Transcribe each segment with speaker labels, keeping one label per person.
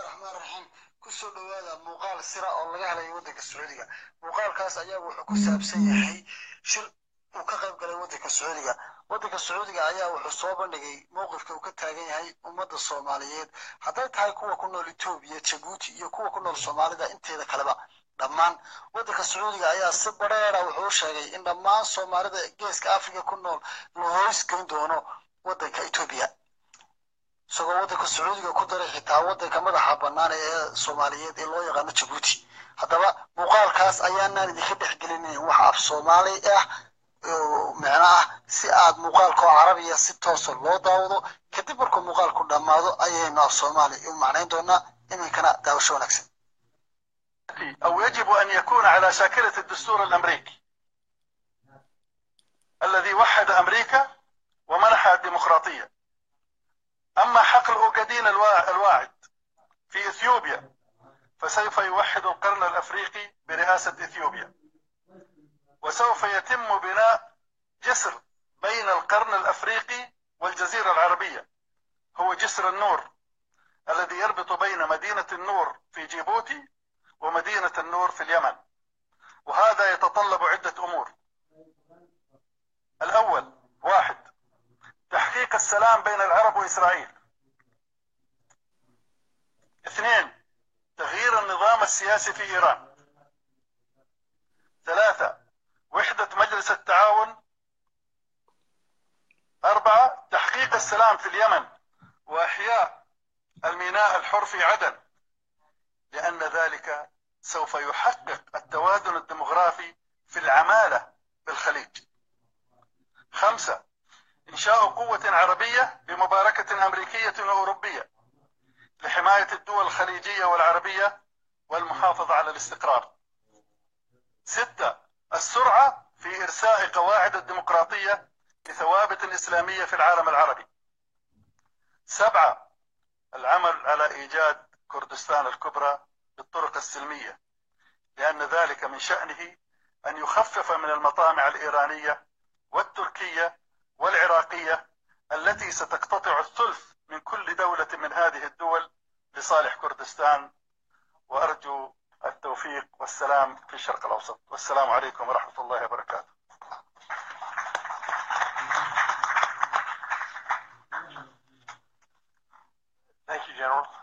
Speaker 1: raxmaan raxiim ku soo dhowaada muuqaal sira oo laga helayo waddanka sacuudiga muuqaalkaas ayaa wuxuu ku saabsan yahay shir uu ka qayb galay waddanka sacuudiga waddanka sacuudiga ayaa wuxuu soo bandhigay mowqifka uu ka taagan yahay ummadda soomaaliyeed. Hadday tahay kuwa ku nool etoobiya jabuuti iyo kuwa ku nool soomaalida inteeda kaleba dhammaan waddanka sacuudiga ayaa si badheera wuxuu sheegay in dhammaan soomaalida geeska afrika ku nool la hoos gelin doono waddanka etoobiya isagoo waddanka sacuudiga ku daray xitaa waddanka madaxa bannaan ee soomaaliyeed ee loo yaqaano jabuuti haddaba muuqaalkaas ayaanaan idinka dhex gelinin wax af soomaali ah micno ah si aad muuqaalka oo carabiya si toosa loo daawado kadib markuu muuqaalku dhammaado ayaynu af soomaali u macnayn doonaa iminkana daawasho wanaagsan
Speaker 2: أو يجب أن يكون على شاكلة الدستور الأمريكي الذي وحد أمريكا ومنحها الديمقراطية أما حقل أوغادين الواعد في إثيوبيا فسوف يوحد القرن الأفريقي برئاسة إثيوبيا. وسوف يتم بناء جسر بين القرن الأفريقي والجزيرة العربية. هو جسر النور الذي يربط بين مدينة النور في جيبوتي ومدينة النور في اليمن. وهذا يتطلب عدة أمور. الأول واحد تحقيق السلام بين العرب وإسرائيل. اثنين تغيير النظام السياسي في إيران. ثلاثة وحدة مجلس التعاون. أربعة تحقيق السلام في اليمن. وإحياء الميناء الحر في عدن. لأن ذلك سوف يحقق التوازن الديمغرافي في العمالة بالخليج خمسة إنشاء قوة عربية بمباركة أمريكية وأوروبية لحماية الدول الخليجية والعربية والمحافظة على الاستقرار. ستة السرعة في إرساء قواعد الديمقراطية بثوابت إسلامية في العالم العربي. سبعة العمل على إيجاد كردستان الكبرى بالطرق السلمية لأن ذلك من شأنه أن يخفف من المطامع الإيرانية والتركية والعراقية التي ستقتطع الثلث من كل دولة من هذه الدول لصالح كردستان. وأرجو التوفيق والسلام في الشرق الأوسط. والسلام عليكم ورحمة الله وبركاته.
Speaker 3: Thank you, General.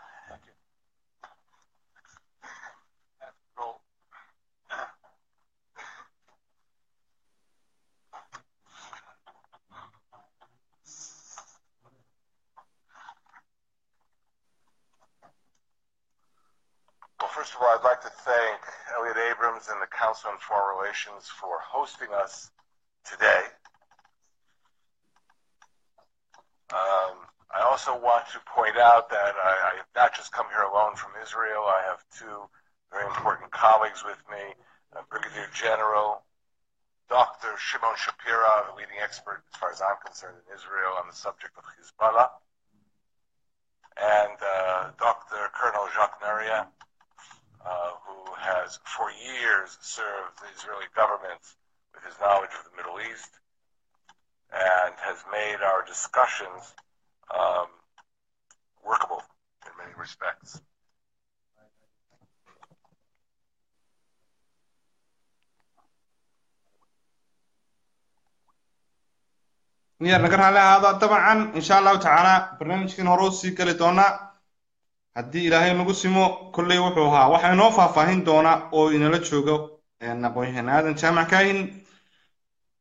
Speaker 3: First of all, I'd like to thank Elliot Abrams and the Council on Foreign Relations for hosting us today. Um, I also want to point out that I, I have not just come here alone from Israel. I have two very important colleagues with me, uh, Brigadier General Dr. Shimon Shapira, a leading expert, as far as I'm concerned, in Israel on the subject of Hezbollah, and uh, Dr. Colonel Jacques Naria, uh, who has for years served the Israeli government with his knowledge of the Middle East and has made our discussions um, workable in many respects.
Speaker 4: yar naga raali ahaado dabcan insha allahu tacaala barnaamijkan hore u sii geli doonaa haddii ilaahay nagu simo kolley wuxuu ahaa waxaa inoo faahfaahin doona oo inala joogo aqoon-yahan aadan jaamac kaahin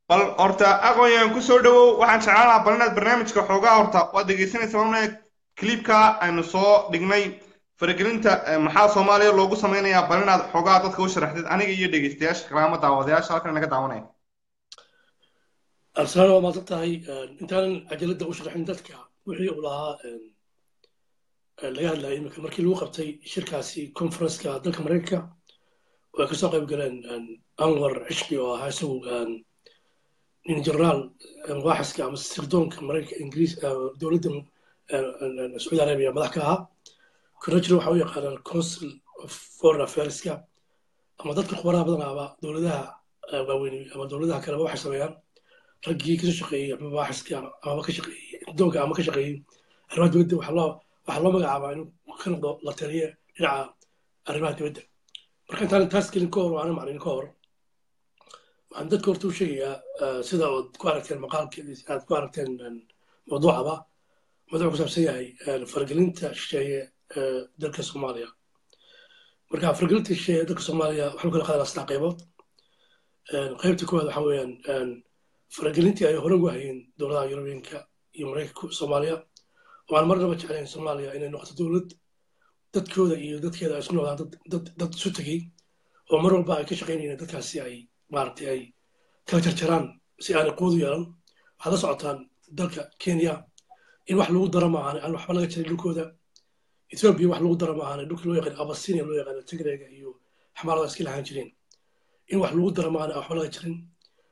Speaker 4: bal horta aqoon-yahan ku soo dhawow waxaan jeclaan bal inaad barnaamijka xoogaa horta waad dhegeysanaysa mamna clipka aynu soo dhignay. Faragelinta maxaa soomaaliya loogu samaynayaa bal inaad xoogaa dadka u sharaxdid aniga iyo dhegeystayaasha kalaama daawadayaasha halkan naga daawanaya
Speaker 5: arsenal waa maadsan tahay intaanan cajaladda u sharaxin dadka wixii uu lahaa laga hadlayay imika markii lagu qabtay shirkaasi conferenceka dalka maraykanka oo ay ka soo qayb galeen anwar cishbi oo ahaa isagu nin generaal waaxiska ama sirdoonka maraykanka ingiriis dowladda sacuudi arabiya madax ka ahaa. Kuna jira waxa u yaqaanaan council of foreign affairska ama dadka khubaraha badanaaba dowladaha waaweyn ama dowladaha kaleba waxay sameeyaan. Raggii ka soo shaqeeyey ama baaxiska ama ka shaqeeyey doonka ama ka shaqeeyey arrimaha dowladda waxa loo waxaa loo magacaabaa inuu ka noqdo la taliye dhinaca arrimaha dibadda. Marka intaan taas gelin ka hor oo aanan maclin ka hor. Waxaan dadka horta u sheegayaa sida ood ku aragteen maqaalka aad ku aragteen mawduucaba. Mawduuc ku saabsan yahay faragelinta shisheeye ee dalka soomaaliya. Marka faragelinta shisheeye ee dalka soomaaliya waxaan kala qaadanaa saddex qaybood. Qaybta koowaad waxa weeyaan faragelintii ay hore ugu hayeen dowladaha yurubiyanka iyo maraykanka soomaaliya oo aan marnaba jeclayn soomaaliya inay noqoto dowlad dadkooda iyo dadkeeda ay isku noqdaan dad isu tegey oo mar walba ay ka shaqaynayeen dadkaasi ay maaragtay ay kala jarjaraan si aanay quud u yeelan. Waxaad la socotaan dalka kenya in wax lagu daro maahan aan waxba laga jirin dhulkooda. Ethiopia wax lagu daro maahan dhulka loo yaqaan abasinia loo yaqaano tigreega iyo xamaarada iska lahaan jireen in wax lagu daro maahan aan waxba laga jirin.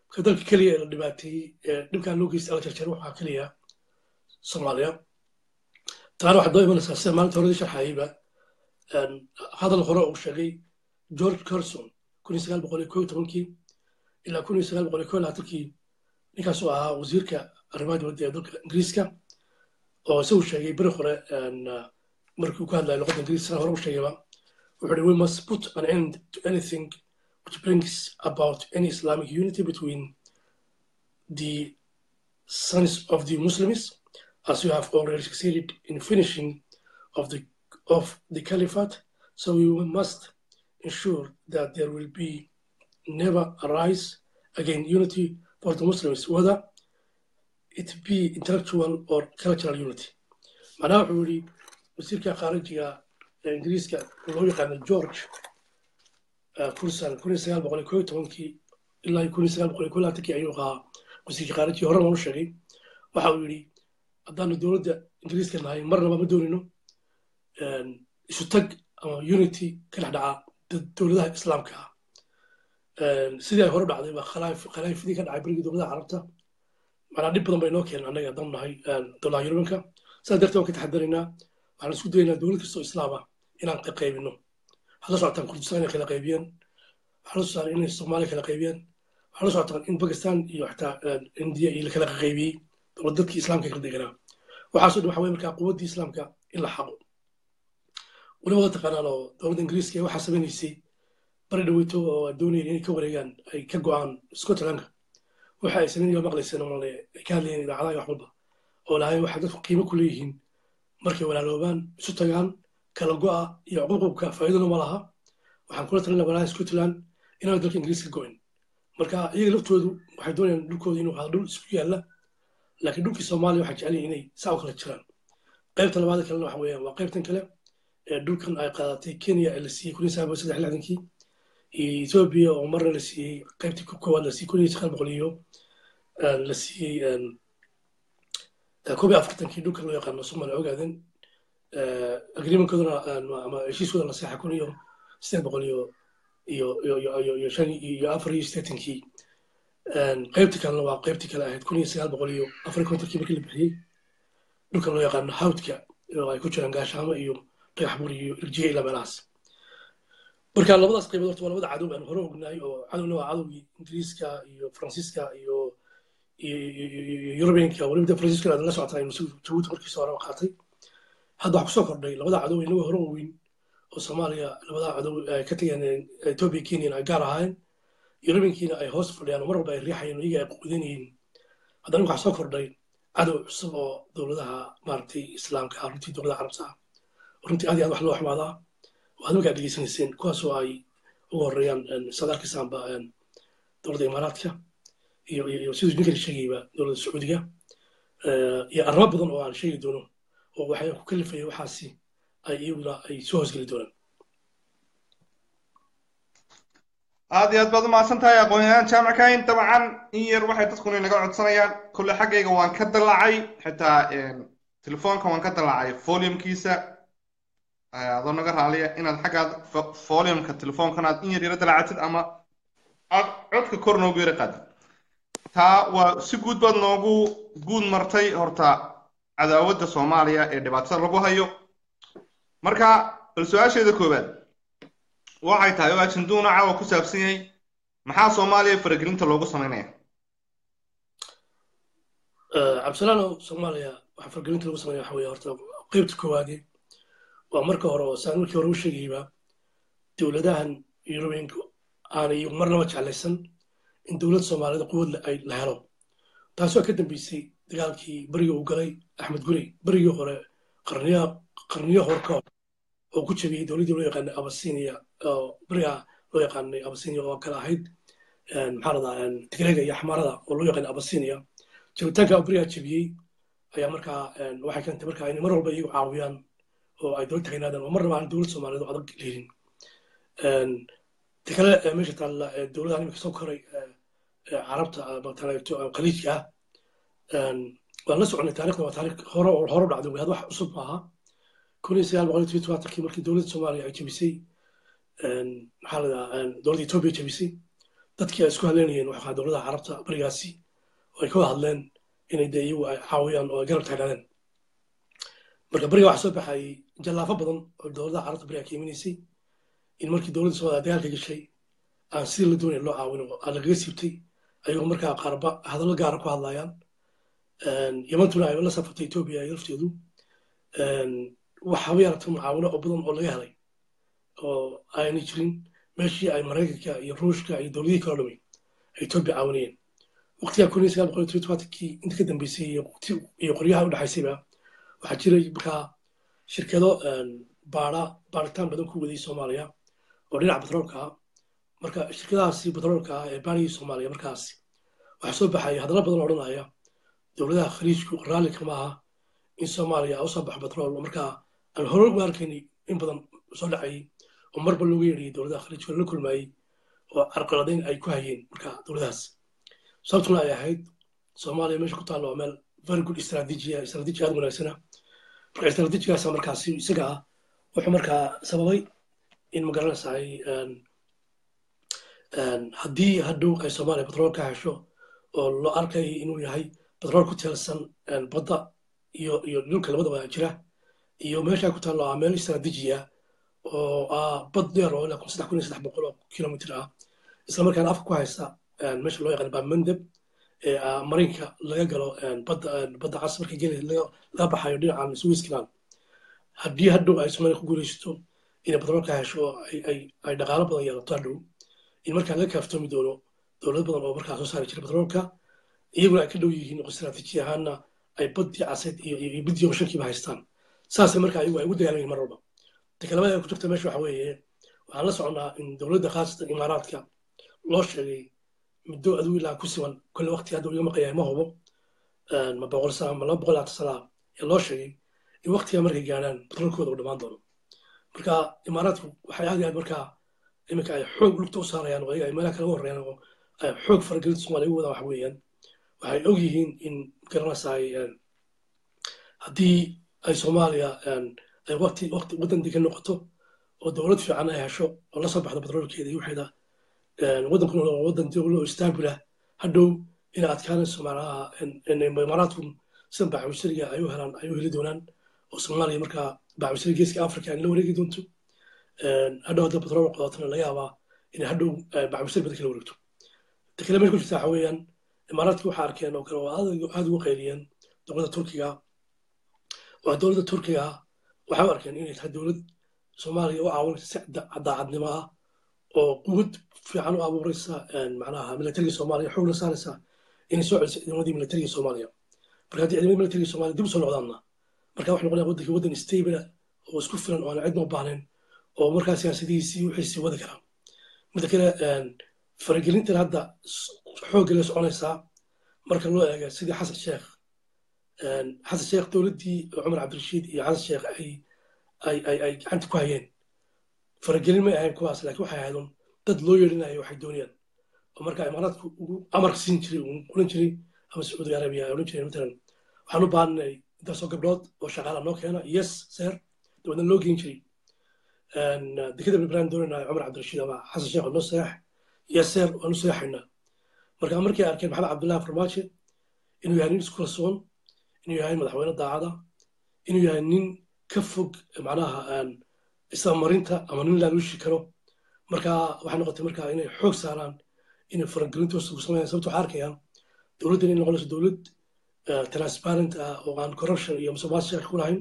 Speaker 5: Marka dalka keliya ee la dhibaateeyey ee dhibkaan loo geystay ala jarjaro waxaa keliya soomaaliya taana waxaad noo imanaysaa sida maalinta horadii sharxayayba hadal hore uu sheegay george carson kun iyo sagaal boqol iyo ilaa kun iyo iyo koo labaatankii ninkaasoo ahaa wasiirka arrimaha dibadda ee dalka ingiriiska oo isagu sheegay beri hore markii uu ka hadlayo luqadda ingiriiska hore u sheegayba wuxuu uhi we must put an end to anything which brings about any islamic unity between the sons of the muslims as you have already succeeded in finishing of the of the caliphate. So we must ensure that there will be never arise again unity for the muslims whether it be intellectual or cultural unity. Macnaha wuxuu yidhi wasiirka khaarijiga ee ingiriiska loo yaqaano george ilaa ayuu ahaa wasiirka khaarijiga hore loo sheegay waxa uu yidhi haddaanu dowladda ingiriiska nahay marnaba ma doonino isu tag ama unity ka dhex dhaca dowladaha islaamka ah. Sidii ay hore dhacday baa khalaafidii ka dhacay berigii dowladaha carabta. Macnaa dhib badan bay noo keenan annaga haddaan nahay dowladaha yurubanka sidaas darteed waan ka taxadaraynaa waxaan isku dayaynaa dowlad kastoo islaama inaan qaybino. Waxaad socotaan kurdistaan inay kala qaybiyeen. Waxaad la socotaan inay soomaaliya kala qaybiyeen. Waxaad socotaan in bakistan iyo xataa indiya iyo lakala qaybiyey dowlad dadkii islaamka kala deganaa waxaasoo dhan waxa markaa quwaddii islaamka in la xaqo. Weliba wada taqaanaan oo dowladda ingiriiska waxaa samaynaysay bari dhaweyto oo ay doonayeen inay ka wareegaan ay ka go'aan scotlandka. Waxa ay samaynaya maqlayseen oo ay ka hadlayeen idaacadaha wax walba oo lahayn waxay dadku qiimo ku leeyihiin. Markay walaaloobaan isu tagaan kala go'a iyo cuquuqubka faa'iidona ma laha waxaan kula talinaa walaalaha scotland inaan dalka ingiriiska go'in. Marka iyaga laftoodu waxay doonayaan dhulkooda inuu dhul isku yaalla laakiin dhulkii soomaaliya waxay jecel inay saa u kala jiraan qaybta labaad kalena waxa weeyaan waa qaybtan kale ee dhulkan ay qaadatay kenya ee la siiyey kun iyo sagaal boqol saddex lixdankii iyo ethiopia oo marna la siiyey qaybtii koowaad la siiyey kun iyo sagaal boqol iyo la siiyey koob iyo afartankii dhulkan loo yaqaano soomaaliya ogaaden agreementkooduna ama heshiiskooda la seexa kun iyo siddeed boqol iyo iyo iyo iyo shan iyo afar iyo siddeetankii qaybtii kalena waa qaybtii kale ahayd kun iyo sagaal boqol iyo afar iyo kontonkii markii la bixiyey. Dhulkan loo yaqaano hawdka ay ku jiraan gaashaamo iyo dhagax bur iyo irjiye ilaa meelahaas marka labadaas qaybood horta waa labada cadow aan hore ognahay oo cadowna waa cadowgii ingiriiska iyo faransiiska iyo yurubiyanka weliba faransiiska aad la socotaan inuu jabuuti markiisa hore qaatay. Hadda waxaa ku soo kordhay labada cadow inagoo hore weyn oo soomaaliya labada cadow ay ka tageen ethiopia kenya gaar ahaayeen yurubiyankiina ay hoos fadhiyaan oo mar walba ay riixayeen oo iyaga ay quudanayeen haddana waxaa soo kordhay cadow cusub oo dowladaha maaragtay islaamka ah runtii dowladaha carabta ah. Runtii aad iyo aad wax loo xumaadaa. Waxaad markaa dhegeysanayseen kuwaasoo ay ugu horeeyaan saad arkaysaanba dowladda imaaraadka iyo iyo siduu ninkani sheegayba dowladda sacuudiga. Iyo arrimo badan oo aan sheegi doono oo waxay ku kalifaya waxaasi ay iyaguna ay soo hoosgeli doonaan
Speaker 4: aad iyo aad baad umahadsan tahay aqoon-yahaan jaamac kain dabcan in yar waxay dadkuna inaga codsanayaan. Kolle xaggayga waan ka dallacay xitaa telefoonka waan ka dallacay foliumkiisa adoo naga raaliya inaad xaggaad foliumka telefoonkan aad in yar yara dallacatid ama aad codka kor noogu yara qaadid. Taa waa si guud baad noogu guud martay horta cadaawadda soomaaliya ee dhibaatada lagu hayo. Marka bal su'aasheeda koowaad waxay tahay oo ajenduuna caawa ku saabsan yahay. Maxaa soomaaliya faragelinta loogu samaynaya
Speaker 5: cabdisalaano soomaaliya waxaa faragelinta lagu sameynaya waxa weeye horta qaybta koowaade waa marka hore oo saan markii hore u sheegayba dowladahan yurubiyanka aanay marnaba jeclaysan in dowlad soomaalida quwad ay la helo. Taas waa ka dambeysay dagaalkii beriga uu galay axmed gurey berigii hore qarniyo hore ka oo ku jabiyey dowladdii loo yaqaanay abasinia oo beriga loo yaqaanay abasinia oo kale ahayd maxaa ladaa tigreega iyo xamaarada oo loo yaqaanay abasinia jabitaanka beriga jabiyey ayaa markaa waxay keentay markaa inay mar walba iyagu caawiyaan oo ay dowlad tagaynaadaan. Oo marnaba aan dowlad soomaaliyeed oo adag leelin ta kale meesha taalla dowladahan imika soo koray carabta mataleeto khaliijka ah waan la soconay taarikhda waa taarikh hore hore u dhacday. Had wax cusub maaha. Kun iyo sagaal boqol iyo toban tobaatankii markii dowladda soomaaliya ay jebisay maxaa la dhahaa dowladda etoobiya jebisay dadkii ay isku hadleynayeen waxaa dowladaha carabta barigaasi oo ay ka hadleen inay dee iyagu ay caawiyaan oo ay garab taagnaadeen marka beriga waxaa soo baxayay jallaafo badan oo dowladaha carabta beriga ka iminaysay in markii dowladda soomaaliya dagaalka gashay aan sidii la doonaya loo caawin oo aan lagaga siibtay ayagoo markaa qaarba hadallo gaara ku hadlayaan. Yamantuna ay la safartay etoobiya ay lafteedu waxaaba yarata mucaawino oo badan oo laga helay oo aanay jirin meeshii ay maraykanka iyo ruushka iyo dowladihii kala dhamay ay etoobiya caawinayeen. Waqtigaa kun iyo sagaal boqol iyo tobaatankii inta ka dambeysay iyo qoryaha u dhexaysayba waxaa jiray markaa shirkado baara baaritaan badan ku waday soomaaliya oo dhinaca batroolka. Ah marka shirkadahaasi batroolka ah ee baarigii soomaaliya markaasi waxaa soo baxaya hadallo badan oo odhanaya dowladaha khaliijku raalli kama aha in soomaaliya u soo baxo batrool. Oo markaa aan hore ugu arkaynay in badan soo dhacayay oo marba loogu yeedhayay dowladaha khaliijku lala kulmayey oo carqaladayn ay ku hayeen marka dowladahaas sababtuna ay ahayd soomaaliya meesha ku taalla waa meel very good istraatiijiya istraatiiji aad wanaagsana marka istraatiijigaasa markaasi isaga ah wuxuu markaa sababay in magaranaysaay haddii hadhow ay soomaaliya batrool ka hesho oo loo arkay inuu yahay batrool ku teelsan badda iyo iyo dhulka labadaba jira iyo meesha ku taallo ah meel istraatiijiya oo ah bad dheer oo ilaa kun saddex kun iyo saddex boqol oo kilomitr ah. Isla markaana afka ku haysta meesha loo yaqaan baamandeb ee marinka laga galo badda badda cas marka geli laga baxayo dhinacan suwiskiland haddii hadhow ay soomaaliya ku guulaysato inay batrool ka hesho oo ay dhaqaalo badan yeelato hadhow in markaa laga kaaftoomi doono dowlad badan oo markaa soo saari jira batroolka iyaguna ay ka dhow yihiin oo istraatiiji ahaanna ay baddii caseed iyo baddii ooshankiiba haystaan. Saasay markaa iyagu ay ugu dagaalamayeen mar walba takalabada ay ku jirta meesha waxa weeye waxaan la soconnaa in dowladda khaasatan imaaraadka loo sheegay muddo aduu ilaa ku siman kolle waqti hadda iga maqayahay ma hubo. Ma boqol sana ma laba boqol sana ayaa loo sheegay in waqtiga markay gaadhaan batroolkooda uu dhammaan doono. Marka imaaraadku waxay aad iyo aad markaa iminka ay xoog lugta u saarayaan oo ayaga ay meelaha kalaga horreeyaan oo ay xoog faragelinta soomaaliya ugu wadaan waxa weeyaan waxay og yihiin in garanaysaay haddii ay soomaaliya waddan degan noqoto oo dowlad fiican ay hesho oo la soo baxdo batroolkeeda iyo waxeeda waddankuna waa waddan dowlo istaabila hadhow inay adkaanayso macnaha imaaraadku sida baaxmisariga ay helaan ay heli doonaan oo soomaaliya markaa baaxmisari geeska africa ay la wareegi doonto. Hadhow hadda batrool qodatana laga yaabaa inay hadhow baaxmisari badan kala wareegto. Ta meesha ku jirta waxa weeyaan imaaraadka waxaa arkeen oo kale oo aad ugu qayliyeen dowladda turkiga. Waa dowladda turkiga waxay u arkeen inay tahay dowlad soomaaliya u caawinaysa si daacadnimo ah oo quwad fiican u abuuraysa macnaha militariga soomaaliya xoogna saaraysa inay soo celiso ciidamadii militariga soomaaliya. Marka haddii ciidamadii militariga soomaaliya dib u soo noqdaanna marka waxay noqonaya waddankii waddan stable oo isku filan oo aan cidna u baahnayn oo markaa siyaasadihiisii wixiisii wadi karaa midda kale faragelintan hadda xoogga la soconaysaa marka loo eega sidii xasan sheekh xasan sheekh dowladdii cumar cabdirashiid iyo xasan sheekh ay gacanta ku hayeen faragelin may ahayn kuwaas laakiin waxay ahayd un dad loo yeedhinayo waxay doonayaan oo marka imaaraadku ugu amarka siin jiray uu oran jiray ama sacuudi arabiya ay oran jireen matalan waxaan u baahanay intaasoo gabdhood oo shaqaala noo keena yes seer dabeedna loo geyn jiray dekada ibrahim doonayna cumar cabdirashiid ama xasan sheekh noo seex yes seer waanu seexaynaa marka markay arkeen maxamed cabdullahi farmaajo inuu yahay nin isku kalsoon inuu yahay madaxweyne daacada inuu yahay nin ka fog macnaha isamarinta ama nin laaluushi karo. Marka waxay noqotay marka inay xoog saaraan inay faragelintoosa ku sameeyaan sababta waxaa arkayaan dowladdan inay noqonayso dowlad transparent ah oo aan corruption iyo musuqmaasuq ku lahayn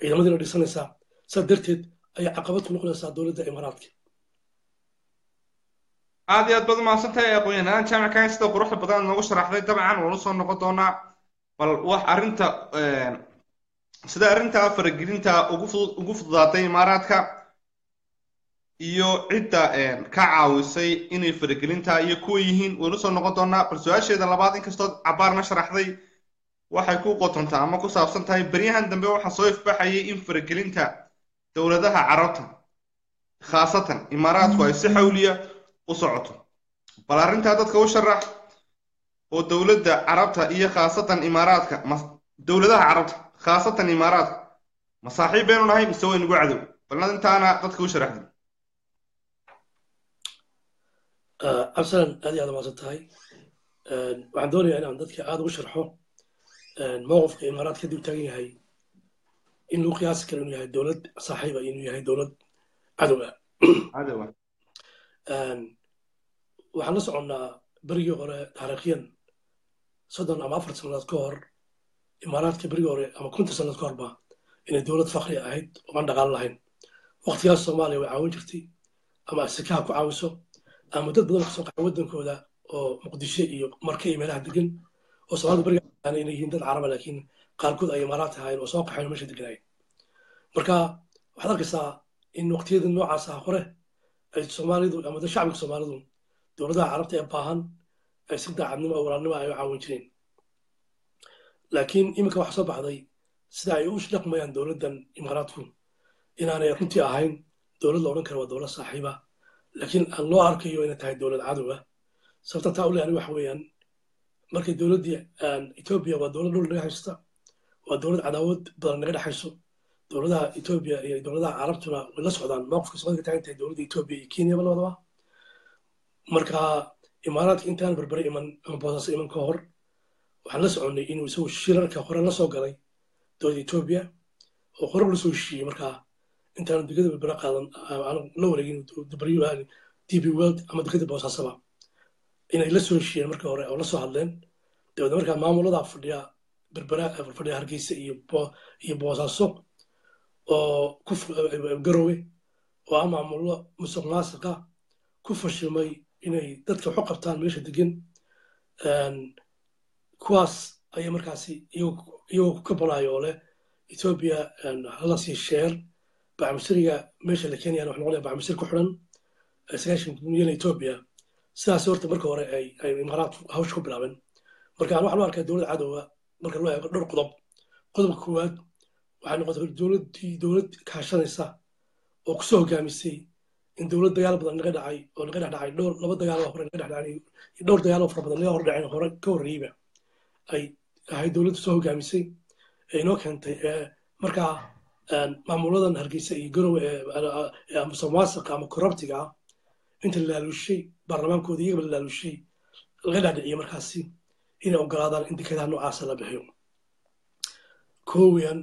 Speaker 5: ciidamadiina dhisanaysaa. Saa darteed ayay caqabad ku noqonaysaa dowladda imaaraadka.
Speaker 4: Aad iyo aad baad umahadsantahay aqoon-yahanaan jaamickan sida quruxda badan noogu sharaxday dabcan waan u soo noqon doonaa bal wax arrinta sida arrinta faragelinta ugu fudud ugu fududaatay imaaraadka iyo cidda ka caawisay inay faragelinta iyo kuwa yihiin waan u soo noqon doonaa bal su'aasheeda labaad inkastood cabaarna sharaxday waxay ku qotontaa ama ku saabsan tahay beryahan dambe waxaa soo ifbaxayay in faragelinta dowladaha carabta khaasatan imaaraadku ay si xawliya u socoto. Bal arrintaa dadka u sharax oo dowladda carabta iyo khaasatan imaaraadka ma dowladaha carabta khaasatan imaaraadka ma saaxiib baynu nahay mise waynugu cadow. Balnad intaana dadka u sharaxday
Speaker 5: cabsalan aad iyo aad umaasan tahay waxaan doonayaa inaan dadka aada ugu sharxo mowqifka imaaraad kadib taagan yahay in lagu qiyaasi karo inuu yahay dowlad saaxiiba inuu yahay dowlad cadow ah.
Speaker 4: Cadowa
Speaker 5: waxaan la soconnaa berigii hore taariikhyan soddon ama afar sannadood ka hor imaaraadka berigii hore ama kunta sannadood ka horba inay dowlad fakri ahayd oo aan dhaqaalo lahayn waqtigaas soomaaliya way caawin jirtay ama asikaha ku caawiso ama dad badan ka soo qaxay waddankooda oo muqdisho iyo marka iyo meelaha degan oo soomaalida beriga inay yihiin dad caraba laakiin qaarkood ay imaaraad ahaayeen oo soo qaxayn oo meesha deganaayen marka waxaad arkaysaa in waqtiyada noocaas ah hore ay soomaalidu ama da shacbiga soomaalidu dowladaha carabta ee baahan si daacadnimo walaalnimo ay u caawin jireen. Laakiin iminka waxaa soo baxday sida ay u dhaqmayaan dowladdan imaaraadku inaanay runtii ahayn dowlad la odhan kara waa dowlad saaxiiba. Laakiin aan loo arkayo inay tahay dowlad cadow ah sababta taa u leeyahay waxa weeyaan markay dowladdii etoobiya waa dowlad dhul naga haysta waa dowlad cadaawad badan naga dhexayso. Dowladaha etoobiya iyo dowladaha carabtuna way la socdaan mowqifka socodka taagan tahay dowladda etoobiya iyo kenyaba labadaba marka imaaraadka intaan berbere iman ama boosaaso iman ka hor waxaan la soconnay inuu isagu shirarka hore la soo galay dowladda etoobiya oo hore la soo heshiiyey markaa intaanu degada berbere qaadan aan la wareegin db world ama degada boosaasaba. Inay la soo heshiiyeen markii hore oo la soo hadleen dabeedna markaa maamulada fadhiya berbera fadhiya hargeysa iyo boosaaso oo ku garowe oo ah maamullo musuq maasiqa ku fashilmay inay dadka waxu qabtaan meesha degan kuwaas ayaa markaasi iyagoo ku kabanaayo oo leh etoobiya hala sii sheer. Bacmisiriga meesha la keenayaan wax noqonaya bacmisir ku xidhan sagaashan milyan etoobiya sidaas horta marka hore ay imaaraadku hawsha ku bilaabeen. Marka aan waxaan u arkaa dowlad cadowga marka loo eego dhowr qodob. Qodobka koowaad waxay noqotay dowladdii dowlad kaashanaysa oo ku soo hogaamisay in dowlad dagaal badan naga dhacay oo naga dhex dhacay dhowr laba dagaal hore naga dhex dhacay dhowr dagaal oo fara badan naga hor dhaceen hore ka horreeyba ay ahayd dowladda soo hogaamisay ee inoo keentay ee markaa maamuladan hargeysa iyo garowe ee musuqmaasuqa ama korruptiga ah inta la laaluushay baarlamaankooda iyagaba la laaluushay laga dhaadhiciyay markaasi inay ogolaadaan in dekedaha noocaasa la bixiyo. Koowiyan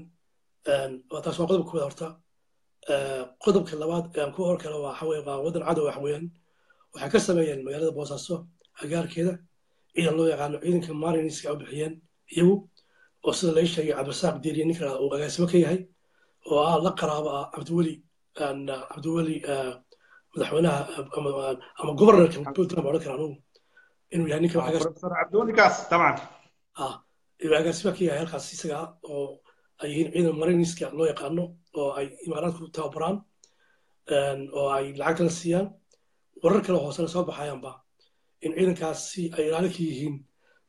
Speaker 5: taas waa qodobka koowaad horta qodobka labaad aan ku hor kale waxa weye waa waddan cadow wax weeyaan waxay ka sameeyeen magaalada boosaaso agaarkeeda ciidan loo yaqaano ciidanka marinska u bixiyeen iyagu oo sida laga sheegay cabdirasaaq diiriye ninka uu agaasimo ka yahay oo ah la qaraabo ah cabdiweli cabdiweli madaxweynaha ama governorka puntland odhan kara anugu. Inuu yahay ninka
Speaker 4: cabdiwelikaas dabcan
Speaker 5: inuu agaasimo ka yahay halkaas isaga oo ay yihiin ciidan mariniska loo yaqaano oo ay imaaraadku tababaraan oo ay lacagtana siiyaan warar kale hoosena soo baxayaanba in ciidankaasi ay ilaali ka yihiin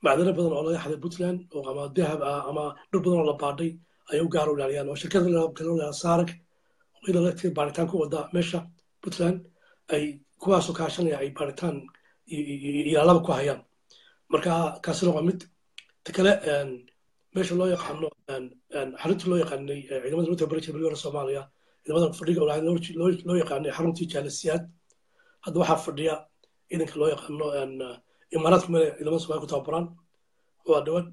Speaker 5: macdano badan oo laga xaday puntland oo ama dahab ah ama dhul badan oo la baadhay ay u gaar u ilaaliyaan. Oo shirkada saarag ilalagti baaritaan ku wada meesha puntland ay kuwaasoo kaashanaya ay baaritaan ilaalaba ku hayaan. Marka kaasina waa mid ta kale meesha loo yaqaano xaruntii loo yaqaanay ciidamada tabari jiray beriga soomaaliya ciidamada fadhiga loo yaqaanay xaruntii jaalasiyaad hadda waxaa fadhiya ciidanka loo yaqaano imaaraadku meel ciidamada soomaaliya ku tababaraan. Oo dhawaad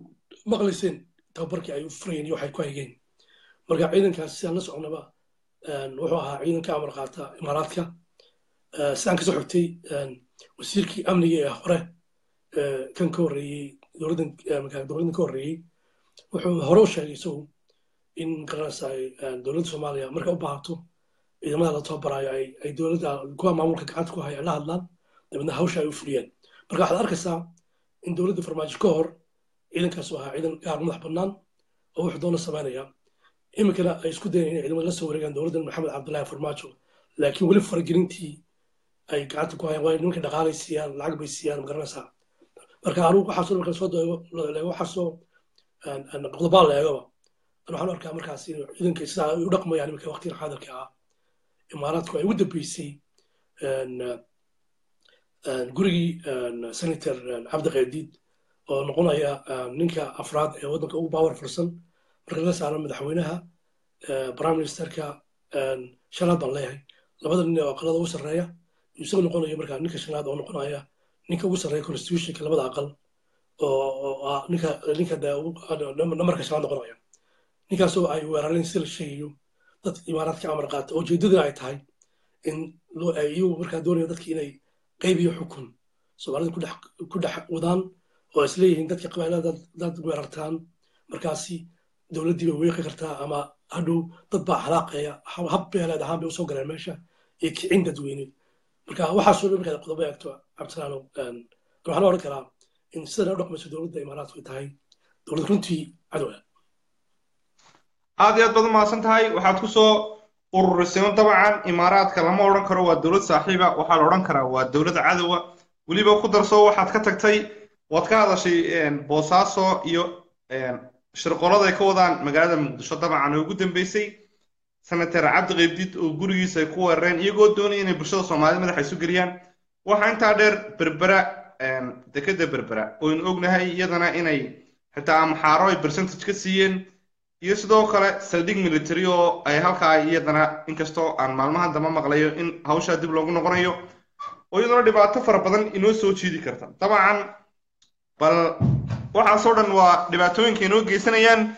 Speaker 5: maqlayseen tababarkii ay u furayeen iyo waxay ku hayeen. Marka ciidankaas sidaan la soconaba wuxuu ahaa ciidan ka amar qaata imaaraadka. Sidaan ka soo xogtay wasiirkii amniga ee hore kan ka horreeyey dowladdan ka horreeyey wuxuu hore u sheegay isagu in garanaysa dowladda soomaaliya markay u baahato ciidamada la tababarayo ay dowladda kuwa maamulka gacanta ku haya ay la hadlaan dabeedna hawsha ay u fuliyeen. Marka waxaad arkaysaa in dowladda farmaajo ka hor ciidankaas uu ahaa ciidan gaar madax bannaan oo wuxuu doona samaynaya iminkana ay isku dayeen inay ciidamada la soo wareegaan dowladda maxamed cabdullaahi farmaajo. Laakiin weli faragelintii ay gacanta ku hayaan waa nimanka dhaqaalay siiyaan lacag bay siiyaan ma garanaysaa marka anugu waxaasoo marka soo dego waxaasoo la eegaba waxaan arkaa markaas in ciidanka sidaa u dhaqmayaan iminka waqtigan xaadirka ah. Imaaraadku ay ugu dambeysay gurigii senator cabdi oo noqonaya ninka afraad ee waddanka ugu baawar fursan marka laga saaro madaxweynaha prime ministerka shanaad baan leeyahay. Labada nin oo aqalada ugu sarreeya isagu noqonayo markaa ninka shanaad oo noqonaya ninka ugu sarreeya constitutionka labada aqal oo ninka ninka namarka shanaad noqonaya. Ninkaasoo ay weerareen si la sheegayo. Dad imaaraadka amar qaata oo ujeedaduna ay tahay in iyagu markaa doonaya dadka inay qayb iyo xukun. Soomaalida ku dhex wadaan oo is leeyihiin dadka qabailada dad weerartaan. Markaasi dowladdii bay weeqi kartaa ama hadhow dad baa xalaaqeeya hab beeleed ahaan bay u soo galeen meesha iyo kicin dadweyne marka waxaasoo dhan markaad qodobo eegto cabdisalaano waxaan oran karaa sidan u dhaqmayso dowladda imaaraadku ay tahay dowlad runtii cadowa
Speaker 4: aad iyo aad baad umahadsan tahay waxaad ku soo ururiseen dabcan imaaraadka lama odhan karo waa dowlad saaxiiba waxaa la odhan karaa waa dowlad cadowa weliba ku darso waxaad ka tagtay waad ka hadashay boosaaso iyo shirqolada ay ka wadaan magaalada muqdisho dabcan oo ugu dambeysay senator cabdi oo gurigiisa ay ku weerareen iyagoo doonaya inay bulshada soomaalida madaxa isu geliyaan waxaa intaa dheer berbera dekeda berbera oynu ognahay iyadana inay xitaa amxaaro ay percentage ka siiyeen. Iyo sidoo kale saldhig military oo ay halkaa iyadana inkastoo aan maalmahan dambe maqlayo in hawshaa dib loogu noqonayo. Oo iyaduna dhibaato fara badan inoo soo jiidi karta. Dabcan bal waxaasoo dhan waa dhibaatooyinka inoo geysanayaan.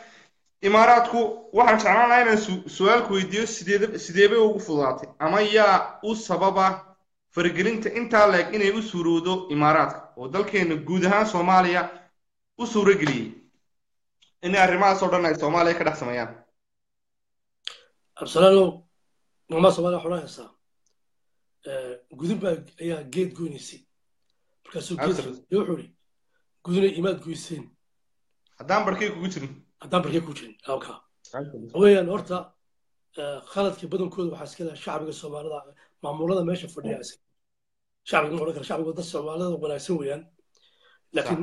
Speaker 4: Imaaraadku waxaan jeclaan lahaa inaan su'aalku weydiiyo sideebay ugu fududaatay. Ama yaa u sababa faragelinta intaa leeg inay u suurowdo imaaraadka. Oo dalkeena guud ahaan soomaaliya u suurageliyey inay arrimahaasoo dhan ay soomaaliya ka dhex sameeyaan.
Speaker 5: Absalaano mamaa soomaaliya waxaa odhanaysaa gudun baa ayaa geed goynaysay markaasuu geed wuxuu ihi gudunay imaad goyseen
Speaker 4: haddaan barkay kugu jirin.
Speaker 5: Haddaan barkay kugu jirin halkaa weeyaan horta khaladka badankooda waxaa iska shacbiga soomaalida maamulada meesha fadhiya shacbiga ma odhan kara shacbiga dad soomaalida wanaagsan weeyaan laakiin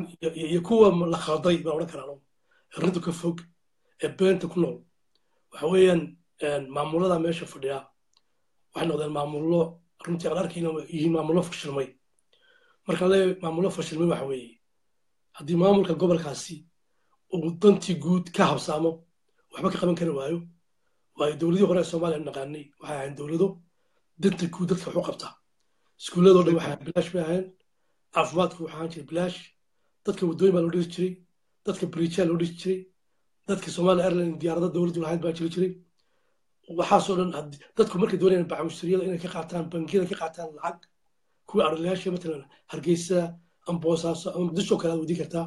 Speaker 5: iyo kuwa la khalday baan odhan karaa arrinta ka fog ee beenta ku nool waxa weeyaan maamulada meesha fadhiya waxay noqdeen maamullo runtii aan arkayna yihiin maamullo fashilmay marka leeyahay maamullo fashilmay waxa weeye haddii maamulka gobolkaasi uu dantii guud ka habsaamo waxba ka qaban kari waayo waayo dowladii hore ee soomaaliya naqaanay waxay ahayn dowlado danta guud dadka waxu qabta iskuulladoo dhan waxay bilaash bay ahayn caafimaadku waxaa jiray bilaash dadka waddooyin baa loo dhisi jiray. Dadka bridjaa loo dhisi jiray. Dadka somalia airline diyaarada dowladdu lahayd baa jiri jiray. Waxaasoo dhan dadku markay doonayaan bacmusiriyada inay ka qaataan bangiyada ka qaataan lacag kuwa aralayaasha matalan hargeysa ama boosaaso ama muqdisho kale aad weydiin kartaa.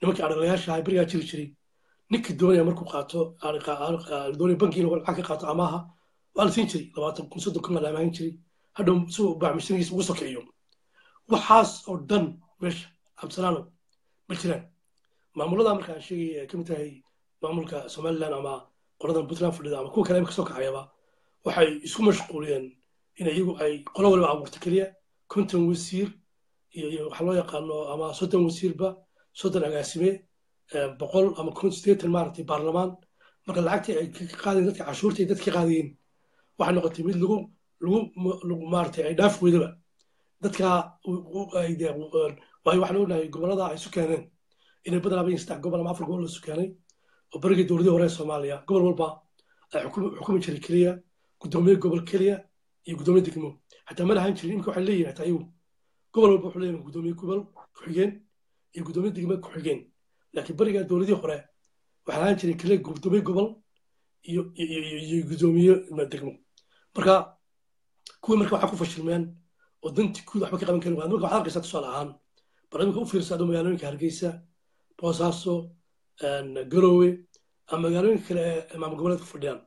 Speaker 5: Nimankii aralayaasha ahay berigaa jiri jiray. Ninkii doonaya markuu qaato doonaya banki inuu lacag ka qaato amaaha waa la siin jiray. Labaatan kun soddon kun la amahan jiray hadhow si bacmusirigiisa ugu sokeeyo waxaas oo dhan meesha cabdisalaano ma jiraan. Maamulada marka aan sheegay ay ka mid tahay maamulka somaliland ama qoladan puntland fadhida ama kuwa kale imika soo kacayaba waxay isku mashquuliyeen in iyagu ay qolo waliba abuurto keliya konton wasiir iyo iyo waxa loo yaqaano ama soddon wasiirba soddon agaasime boqol ama kun sideetan maaragtay baarlamaan. Marka lacagtii ay ka qaadeen dadka cashuurtii dadka ka qaadayeen waxay noqotay mid lagu lagu maaragtay ay dhaaf weydaba dadka waayo waxaan ognahay gobollada ay isu keeneen inay badanaa bayin saddex gobol ama afar gobol isu keenay oo berigii dowladii hore ee soomaaliya. Gobol walba ay xukumi jiray keliya guddoomiye gobol keliya iyo guddoomiye degmo. Xataa ma lahaan jirin imika waxay leeyihiin hataa iyagu gobol walba wuxuu leeyahay guddoomiye gobol ku-xigeen iyo guddoomiye degmo ku-xigeen laakiin berigaa dowladii hore waxay lahaan jiray keliya guddoomiye gobol iyo iyo guddoomiye degmo. Marka kuwii marka waxaa ku fashilmeen oo dantii guud waxba ka qaban karin waa marka waxaad arkaysaa tusaale ahaan bal imika u fiirsa adoo magaalooyinka hargeysa boosaaso garowe ama magaalooyinka kale ee maamul goboleedka fadhiyaan.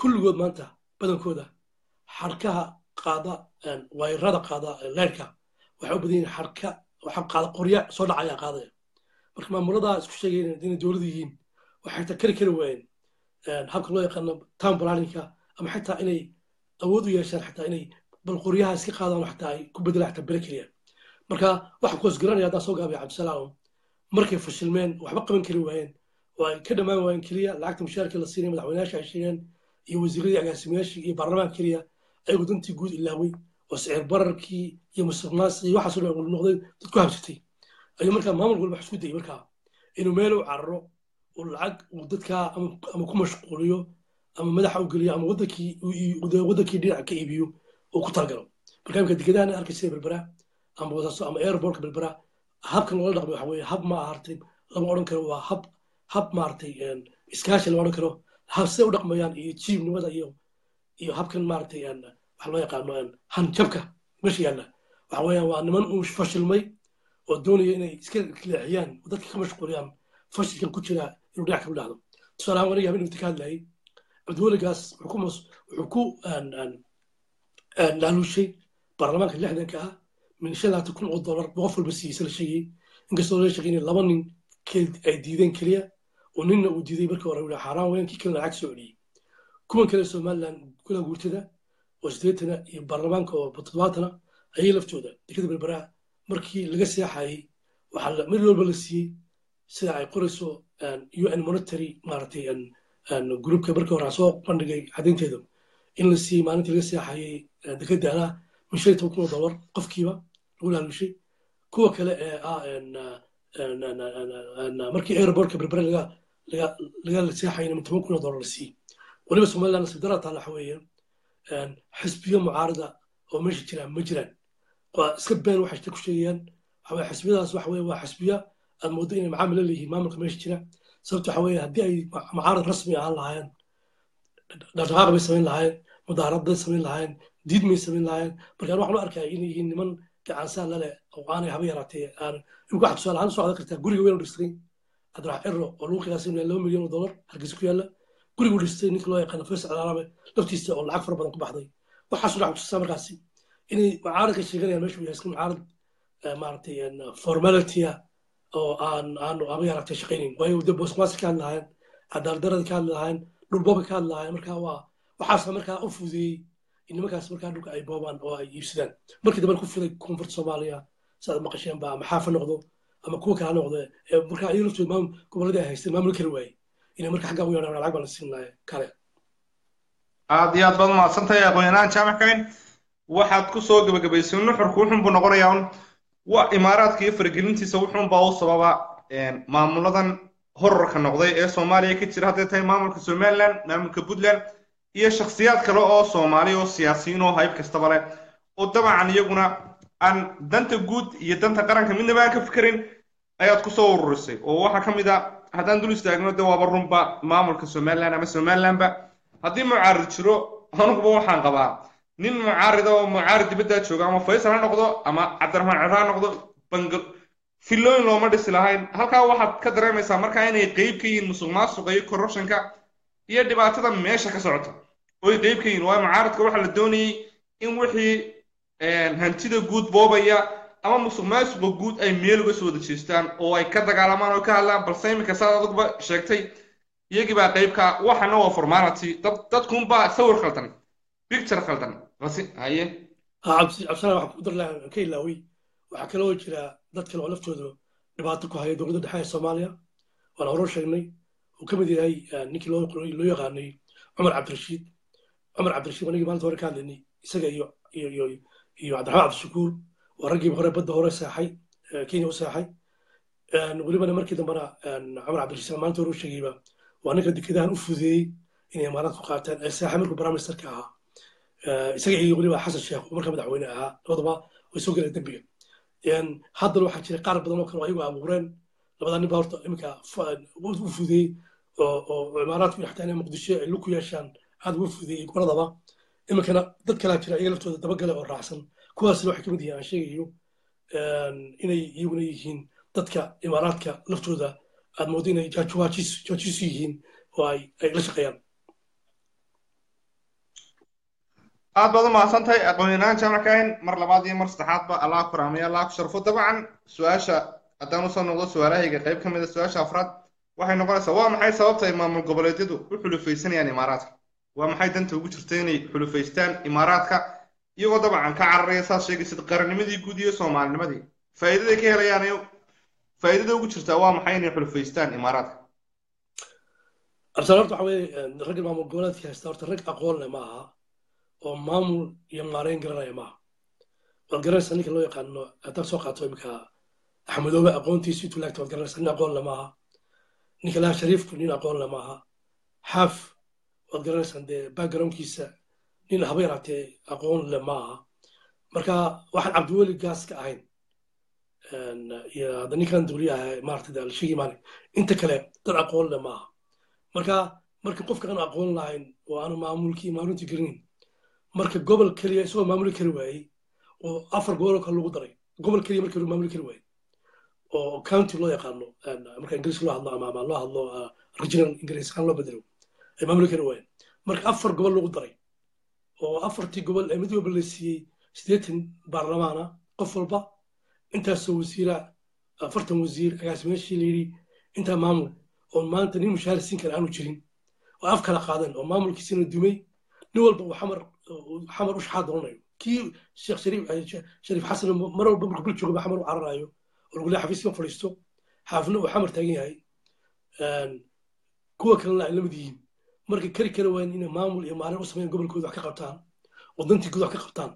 Speaker 5: Kulligood maanta badankooda xarkaha qaada wayrada qaada leyrka waxay u badan yihiin xarka waxa qaada qorya soo dhacaya qaadaya marka maamuladaa isku sheegaya inay dowlad yihiin waxay xitaa kari kari waayeen habka loo yaqaano town planninka ama xitaa inay awood u yeeshaan xitaa inay bal qoryaha iska qaadaan xitaa ay ku bedelaan xitaa bere marka waxaan kuwas garanaya haddaan soo gaabaya cabdisalaam markay fashilmeen waxba qaban kari waayeen. Oo ay ka dhammaan waayeen keliya lacagta mushaarkii la siinay madaxweynayaasha ay sheegeen iyo wasiiradii agaasimayaashii iyo baarlamaanka keliya ayagu dantii guud ilaaway oo sicir bararkii iyo musuqmaasii iyo waxaasoo dhan noqday dad ku habsatay. Ayuu markaa maamul walba wax isku dayay markaa inuu meel u cararo oo lacag uu dadkaa ama ku mashquuliyo ama madaxa u geliyo ama wadankii dhinac ka iibiyo oo ku talagalo marka imika degedahan arkay sida berbera ama wasaaso ama airbortka berbera habkan loola dhaqmay waxa weeye hab ma ahartay lama odhan karo waa hab hab maaragtay iskaashi lama odhan karo. Hab siday u dhaqmayaan iyo jiibnimada iyo iyo habkan maaragtay waxa loo yaqaano hanjabka meesha yaalla waxa weeyaan waa niman uu fashilmay oo doonaya inay iska leexiyaan dadka ka mashquuliyaan fashilkan ku jira inuu dhinac kagu dhacdo. Tusaale ahaan aniga habeen inta ka cabdiweligaas wuxuu ku laaluushay baarlamaanka lixdanka ah labaatan kun oo dollar boqof walba siiyeysa la sheegayey inkastoo la sheegay in laba nin ay diideen keliya oo ninna uu diiday markii hore wuxuu xaaraan weyn kii kalena lacag soo celiyey kuwan kale somaliland golaha guurtada oo sideetana iyo baarlamaanka oo toddobaatana ayay laftooda dekada berbera markii laga seexayey waxaa mid walba la siiyey sida ay qorayso un monitary maaragtay groupka markii hore soo bandhigay caddaynteeda in la siiyey maalintii laga seexayey dekada anaa min shan iyo toban kun oo dollar qofkiiba lagu laalushay kuwa kale ee ah markii airportka berbere laga seexayna min toban kun oo dollar la siiyey weliba somaliland nasib daraa taala waxa weeye xisbiyo mucaarada oo meesha jiraan ma jiraan. Iska been waxay ku sheegayaan xisbiyadaas waxa weye waa xisbiya aad moodo inay macaamil la leeyihiin maamulka meesha jira sababta waxa weye haddii ay mucaarad rasmi ahaan lahaayeen dhaqdhaqaaq bay samayn lahaayeen mudaarad bay samayn lahaayeen diid may samayn lahaayeen. Markaan waxaan u arkaya inay yihiin niman gacansaan lale oo aanay haba yaraatee aan imika waxaad tusaale ahaan soo codon kartaa guriga weyn u dhistay cabdirax ciro oo lagu qiyaasay inuu laba milyan oo dollar hargeysa ku yaalla. Gurigu dhistay ninka loo yaqaano faysal calaalabe laftiisa oo lacag fara badan ku baxday. Waxaasoo dhac kutusaa markaasi inay mucaaradka sheeganayaan meeshu yahay iska mucaarad maaragtay formalitya oo aan aanu haba yaraatee shaqaynayn waayo de bosmaasi ka hadli lahaayeen cadaaladdarada ka hadli dhulbooba ka hadli marka waa waxaasa markaa u fudeeyey in nimankaas markaa dhulka ay boobaan oo ay iibsadaan. Markii dambe ku fiday koonfurta soomaaliya sidaad maqasheen ba ama xaafa noqdo ama kuwa kala noqdo. Markaa iyaga laftooda maamul goboladii ay haysteen maamul kari waaye inay marka xaggaa u yeedhaan lacag baa la siin lahaa kale.
Speaker 4: Aad iyo aad baad umahadsantahay aqoon-yahaan jaamac kayn waxaad ku soo gebagabaysay nuxurku wuxun buu noqonayaa un wa imaaraadka iyo faragelintiisa wuxuun baa u sababa maamuladan horarka noqday ee soomaaliya ka jira. Hadday tahay maamulka somaliland maamulka puntland iyo shakhsiyaad kale oo soomaali oo siyaasiyiin oo hayb kastaba leh. Oo dabcan iyaguna aan danta guud iyo danta qaranka midnaba aan ka fikerayn ayaad ku soo ururisay. Oo waxaa ka mid a haddaan dul istaagno de waaba runba maamulka somaliland ama somalilandba. Haddii mucaarid jiro anuguba waxaan qabaa nin mucaarida oo mucaarid dibaddaa jooga ama faysal ha noqdo ama cabdiraxmaan ciro ha noqdo bangal filooyin looma dhisi lahayn. Halkaa waxaad ka dareemaysaa markaa inay qeyb ka yihiin musuq iyo corruptionka iyo dhibaatada meesha ka socota. Oy qeyb ka yihiin waayo mucaaridka waxaa la doonayey in wixii hantida guud boobaya ama musuq maasuqa guud ay meel uga soo wada jeestaan oo ay ka dagaalamaan oo ka hadlaan balse iminka saad aduguba sheegtay iyagii baa qeybka waxana waa formality. Dad dadkunbaa sawir khaldan picture khaldan basi haye.
Speaker 5: Cabdisalaam waxaan ku dar lahaa ka ilaaway waxaa kaloo jira dad kale oo laftooda dhibaato ku haya dowladda dhexe ee soomaaliya. Waan horor sheegnay. Uu ka mid yahay ninkii loo yaqaanay cumar cabdirashiid. Cumar cabdirashiid anigii maalinta hore ka hadlaynay isaga iyo iyo iyo cabdiraxmaan cabdishakuur waa raggii hore badda hore seexay kenya u seexay. Welibana markii dambena cumar cabdirashiid maalinta hore u sheegayba waa ninka dekedahan u fudeeyey inay imaaraad ku qaataan ee seexay markuu primisterka ahaa isaga iyo weliba xasan sheekh oo markaa madaxweyne ahaa labadaba way soo galeen dembiga. Haddana waxaa jira qaar badan oo oo ayagu abuureen. Labadaa nin horta iminka u fudeeyey oo imaaraadku xataa inay muqdisho ay lug ku yeeshaan aad ugu fudeeyey goladaba iminkana dad kalaa jira iyaga laftooda dabagale oo raacsan. Kuwaasna waxay ka mid yihiin aan sheegayo inay iyaguna yihiin dadka imaaraadka laftooda. Aad moodo inay jaajuisu yihiin oo ay la shaqeeyaan
Speaker 4: aad baad u mahadsantahay aqoon-yahaan jaamac kahin mar labaad iyo mar saddexaadba allah ku raamaya allah ku sharfo dabcan su'aasha haddaan u soo noqdo su'aalahayga qayb ka mid a su'aasha afraad waxay noqonaysaa waa maxay sababta ay maamul goboleedyadu u xulufaysanayaan imaaraadka? Waa maxay danta ugu jirta inay xulufaystaan imaaraadka? Iyagoo dabcan ka cararaya saad sheegaysid qarannimadii guud iyo soomaalinimadii faa'iidaday ka helayaan faa'iidada ugu jirtaa waa maxay inay xulufaystaan imaaraadka?
Speaker 5: Arsenal horta waxa weeye ragga maamul goboleedka haysta horta rag aqoon leh ma aha oo maamul iyo maareyn garanaya maaha waad garanaysaa ninka loo yaqaano haddaad soo qaato imika axmedoobe aqoontiisu intuu laagta waad garanaysaa nin aqoon le maaha. Ninka laha shariifku nin aqoon le maaha. Xaaf waad garanaysaa dee backgroundkiisa nin haba yaraatee aqoon le maaha. Marka waxaan cabdiweli gaas ka ahayn iyo hadda ninkan dawliyaha maarata alshigi maali inta kale dad aqoon le maaha. Marka marka qofka aan aqoon lahayn oo aanu maamulkii maalintii garinin marka gobol keliya isagoo maamuli kari waayey oo afar gobol kale lagu daray. Gobol keliya markii maamuli kari waayey oo county loo yaqaano marka ingiriis loo hadlo ama loo hadlo regional ingiriis ahaan loo bedelo ay maamuli kari waayeen. Marka afar gobol lagu daray oo afartii gobol ee mid walba la siiyey siddeetan baarlamaana qof walba intaasoo wasiira afartan wasiir agaasimeeshii la yidhi intaa maamul oo maanta nin mushaahar siin kara aanu jirin oo af kala qaadan oo maamulkiisina dumay nin walba uu xamar xamar u shaxaa doonanayo kii sheekh shariif xasan mar walba marka bil jooga xamar u cararayo oo lagu leeyahay xafiiska fadhiisto. Xaafna uu xamar taagan yahay. Kuwa kalena ay la mid yihiin. Marka kari kara waayeen inay maamul iyo maalin u sameeyaan gobolkooda wax ka qabtaan oo dantii guud wax ka qabtaan.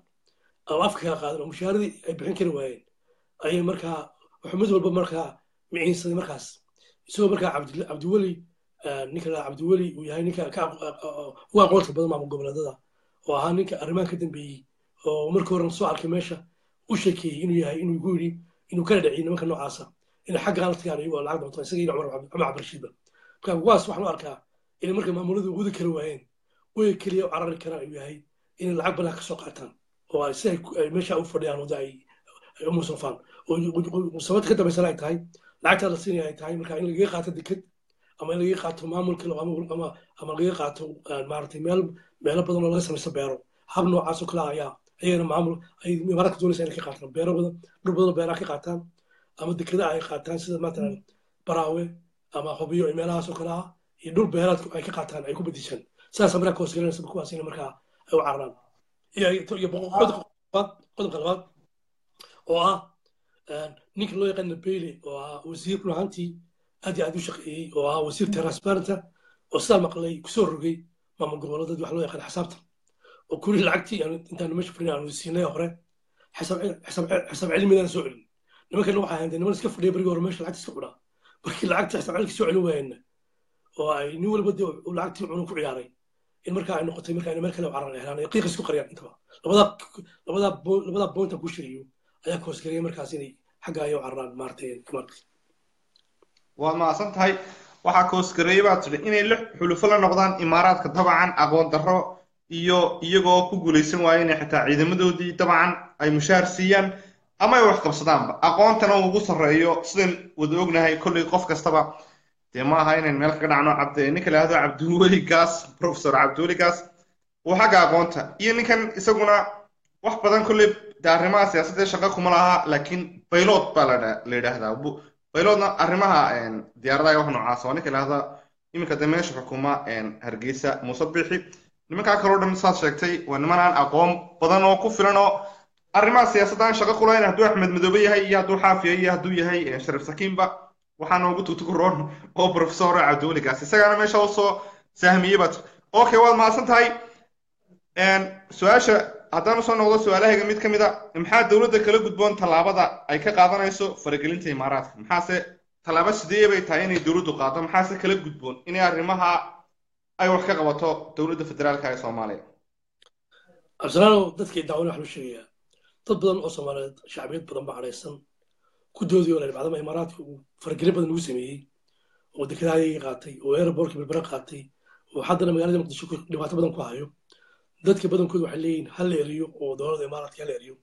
Speaker 5: Oo afka kala qaadan oo mushaaradii ay bixin kari waayeen. Ayay markaa wuxuu mid walba markaa miciinsaday markaas. Isagoo markaa cabdiweli ninka la cabdiweli uu yahay ninka uga aqoonta badan maamul goboleedada oo ahaa ninka arrimahan ka dambeeyey oo markii hore soo arkay meesha u sheekeeyey inuu yahay inuu igu yidhi inuu kala dhaciyey nimanka noocaasa inay xagga la tagaan iyagoo lacag doonto isaga iyo cumar cabdirashiidba marka kuwaas waxaan u arkaa inay marka maamuladu wadi kari waayeen way keliya u carari karaan uu yahay inay lacag badan ka soo qaataan oo si ay meesha u fadhiyaan wada ay u musafaan oo sababta ka dambaysana ay tahay lacagtaa la siinaya ay tahay marka in lagaga qaato deked ama in lagaga qaato maamulka ama ama lagaga qaato maaragtay meel meelo badan oo laga samaysto beero. Hab noocaas oo kale ayaa ayagana maamul ay imaaraadka doonaysa inay ka qaataan. Beero badan dhul badan beeraha ka qaataan ama dekeda ay qaataan sida matalan baraawe ama hubiyo meelahaas oo kale ah iyo dhul beeraadku ay ka qaataan ay ku bedishaan sidaasa markaa kahoos galanaysa kuwaas markaa ay u cararaan. Iyo qodobka labaad oo ah ninka loo yaqaana bailey oo ah wasiir run ahaantii aad iyo aad u shaqeeyey oo ah wasiir transparenta oo sidaa maqlay ku soo rogay maamul goboleedad wax loo yaqaan xisaabta oo kuli lacagtii intaan meesha fadhin aanu siinay hore xisaab cilmidaan soo celin. Nimankana waxay ahayd niman iska fadhiya berigii hore meesha lacagta iska cunaa markii lacagta xisaab cilmka soo celin waayeenna oo ay nin walba dee lacagtii cunu ku ciyaaray. In markaa ay noqotay markaa in meel kale carar helaan ay qiiqa isku qariyaan intaba. Labadaa labadaa ku shiriyo ayaa koosgareya markaas inay xagga ay cararaan maartay
Speaker 4: waad mahadsan tahay. Waxaa koosgareeyay baad tidhi inay la xulufo la noqdaan imaaraadka dabcan aqoon darro iyo iyagoo ku guulaysan waaya inay xitaa ciidamadoodii dabcan ay mushaar siiyaan ama ay wax qabsadaanba. Aqoontana uu ugu sarreeyo sidan wada ognahay kolley qof kastaba. Dee ma aha inayn meel kaga dhacno cabdi ninka la yahdo cabdiweli gaas professor cabdiweli gaas uu xagga aqoonta iyo ninkan isaguna wax badan kolley de arrimaha siyaasadda shaqa kuma laha laakiin baylod baa la yidhaahdaa baylodna arrimaha diyaaradaha wax noocaas oo ninka la yahda iminka de meesha xukuma hargeysa muuse bixi nimankaa kaloo dhan saad sheegtay waa niman aan aqoon badan oo ku filan oo arrimaha siyaasadda aan shaqa kulahayn hadduu axmed madoobe yahay iyo hadduu xaafiya iyo hadduu yahay shariif sakiinba waxaana ugu tugtuguroon oo professor cabdiweli gaas isagaana meesha u soo sahmiyey baad okay waad mahadsan tahay su'aasha haddaan u soo noqdo su'aalahayga mid ka mid a maxaa dowladda kala gudboon tallaabada ay ka qaadanayso faragelinta imaaraadka? Maxaase tallaabo sidee bay tahay inay dowladdu qaado maxaase kala gudboon inay arrimaha ay wax ka qabato dowladda federaalka ee soomaaliya?
Speaker 5: Absalaanow dadkii dacwana wax loo sheegayaa. Dad badan oo soomaaliyeed shacbiyad badan baa cadhaysan ku doodii oo bacdama imaaraadka uu faragelin badan ugu sameeyey? Oo dekedahayagii qaatay oo airbortkii berbera qaatay oo haddana magaalada muqdisho dhibaato badan ku hayo dadka badankooda waxay leeyihiin hal la eriyo oo dowladda imaaraadka hal eriyo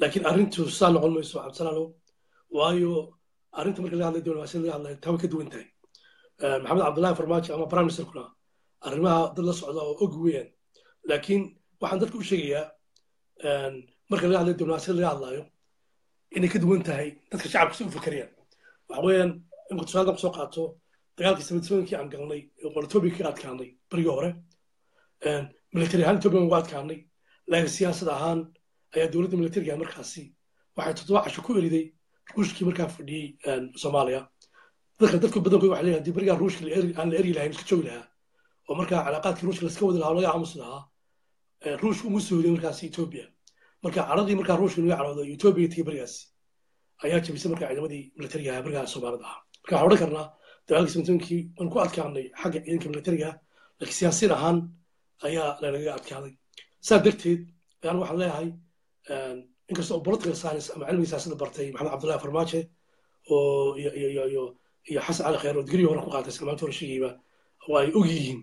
Speaker 5: laakiin arrintu saa noqon mayso cabdisalaano waayo arrinta marka laga hadlay diblomaasiyada laga hadlay taa way ka duwan tahay. Maxamed cabdullahi farmaajo ama prime ministerkuna arrimaha dad la socda oo og weeyaan. Laakiin waxaan dadka u sheegayaa marka laga hadlayo diblomaasiyad laga hadlayo inay ka duwan tahay dadka shacabka si u fikerayaan waxa weeyaan inku tusaaldan ku soo qaato dagaalkii sabadsabankii aan galnay oo qolotoobiga ka adkaanay barigii hore military ahaan etoobiya ugu adkaanay. Laakiin siyaasad ahaan ayaa dowladda militariga markaasi waxay toddoba casho ku eriday ruushkii markaa fadhiyey soomaaliya. Dadka dadku badankood waxay leeyahay haddii barigaa ruushka aan la ergi lahayn iska joogi lahaa oo markaa calaaqaadkii ruushka laska wadi lahaa laga aamusi lahaa ruushka uma sooday markaasi etoobiya marka caradii markaa ruushka laga caroodo etoobiya tii barigaasi ayaa jabisay markaa ciidamadii militariga ahaa barigaa soomaalida. Ahaa marka waxaan odhan karnaa dagaalkii sabatankii waan ku adkaanay xagga ciidanka militariga laakiin siyaasiin ahaan ayaa lanaga adkaaday. Saa darteed ayaan waxaan leeyahay inkasta oo political science ama cilmiga siyaasadda bartay maxamed cabdullahi farmaaje oo iyo xasan cali khayr oo digrii hore ku qaatay salmaantii hore sheegayba oo ay og yihiin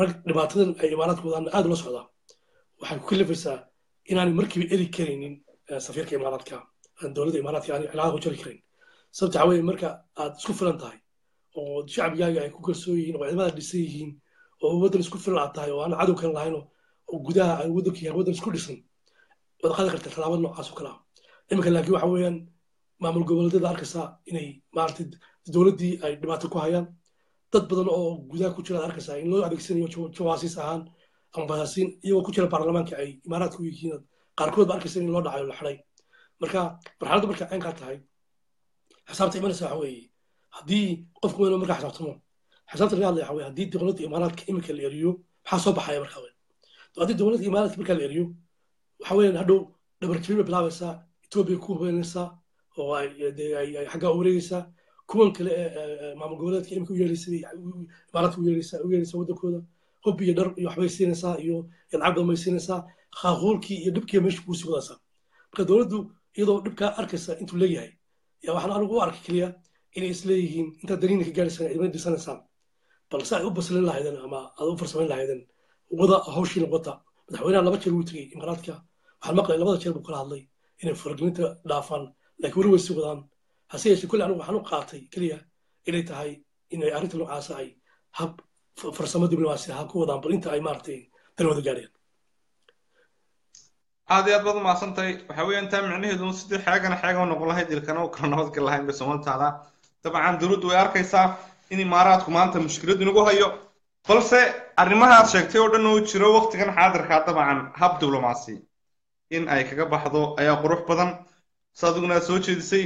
Speaker 5: rag dhibaatadan ay imaaraadka wadaan aad ula socdaa. Waxay ku kalifaysaa inaanay markiiba eri karaynin safiirka imaaraadka dowladda imaaraadka aanay cilaaqada ku jari karin. Sababta waxaa weeye marka aad isku filan tahay oo shacbigaaga ay ku kalsoon yihiin oo ciidamada dhisan yihiin oo waddan isku filan aad tahay oo aan cadow kan lahayn oo gudaha ay waddanka yahay waddan isku dhisan. Waad qaadi karta tallaabada noocaas oo kale ah. Iminka laakiin waxa weeyaan maamul goboleedyada arkaysaa inay maaragtay dowladdii ay dhibaato ku hayaan. Dad badan oo gudaha ku jira arkaysaa in loo adeegsanayo jawaasiis ahaan ama basaasiin iyagoo ku jira baarlamaanka ay imaaraadka u yihiin qaarkood ba arkaysa in loo dhacayo la xiday marka marxaladda marka caynkaa tahay xisaabta imanaysa waxa weeye haddii qofku weyno markaa xisaabtamo xisaabta laga hadlaya waxa weye haddii dowladda imaaraadka iminka la eriyo maxaa soo baxaya markaa wey haddii dowladda imaaraadka markaa la eriyo waxa weeyaan hadhow dhabarjabin bay bilaabaysaa etoobiya ku hubeynaysaa oo ay xaggaa wareegaysaa kuwan kale ee maamul goboleedka imika u imaaraadka u yeelaysa u waddankooda hub iyo dhar iyo waxbay siinaysaa iyo lacag siinaysaa khaaquulkii iyo dhibkii meesha kuu sii wadaysaa marka dowladdu iyadoo dhibkaa arkaysa intuu leeyahay yaa waxaan anigu u arkay keliya inay isleeyihiin intaad dariina ka gaaraysaan dhisanaysaan bal si ay u baslin lahaydeen ama aad u farsamayn lahaydeen wada hawshiina wata madaxweynaha laba jeer wuu tegey imaaraadka waxaan maqlay labada jeer buu kala hadlay inay faragelinta dhaafaan laakiin weli way sii wadaan. Hase yeeshee kulli anigu waxaan u qaatay keliya inay tahay inay arrinta noocaasa ay hab farsamo diblomaasi ha ku wadaan bal inta ay maaragtay tani wada gaadheen.
Speaker 4: Aad iyo aad baad umahadsan tahay waxa weeyaan taa micnaheedu sidii xeegana xeega u noqon lahayd dilkana u kala nabadgal lahayn bay somaltaada dabcan dowladdu way arkaysaa in imaaraadku maanta mushkilad inagu hayo balse arrimahaad sheegtay oo dhan uu jiro waqtigan xaadirkaa dabcan hab diblomaasi in ay kaga baxdo ayaa qurux badan saadiguna aad soo jeedisay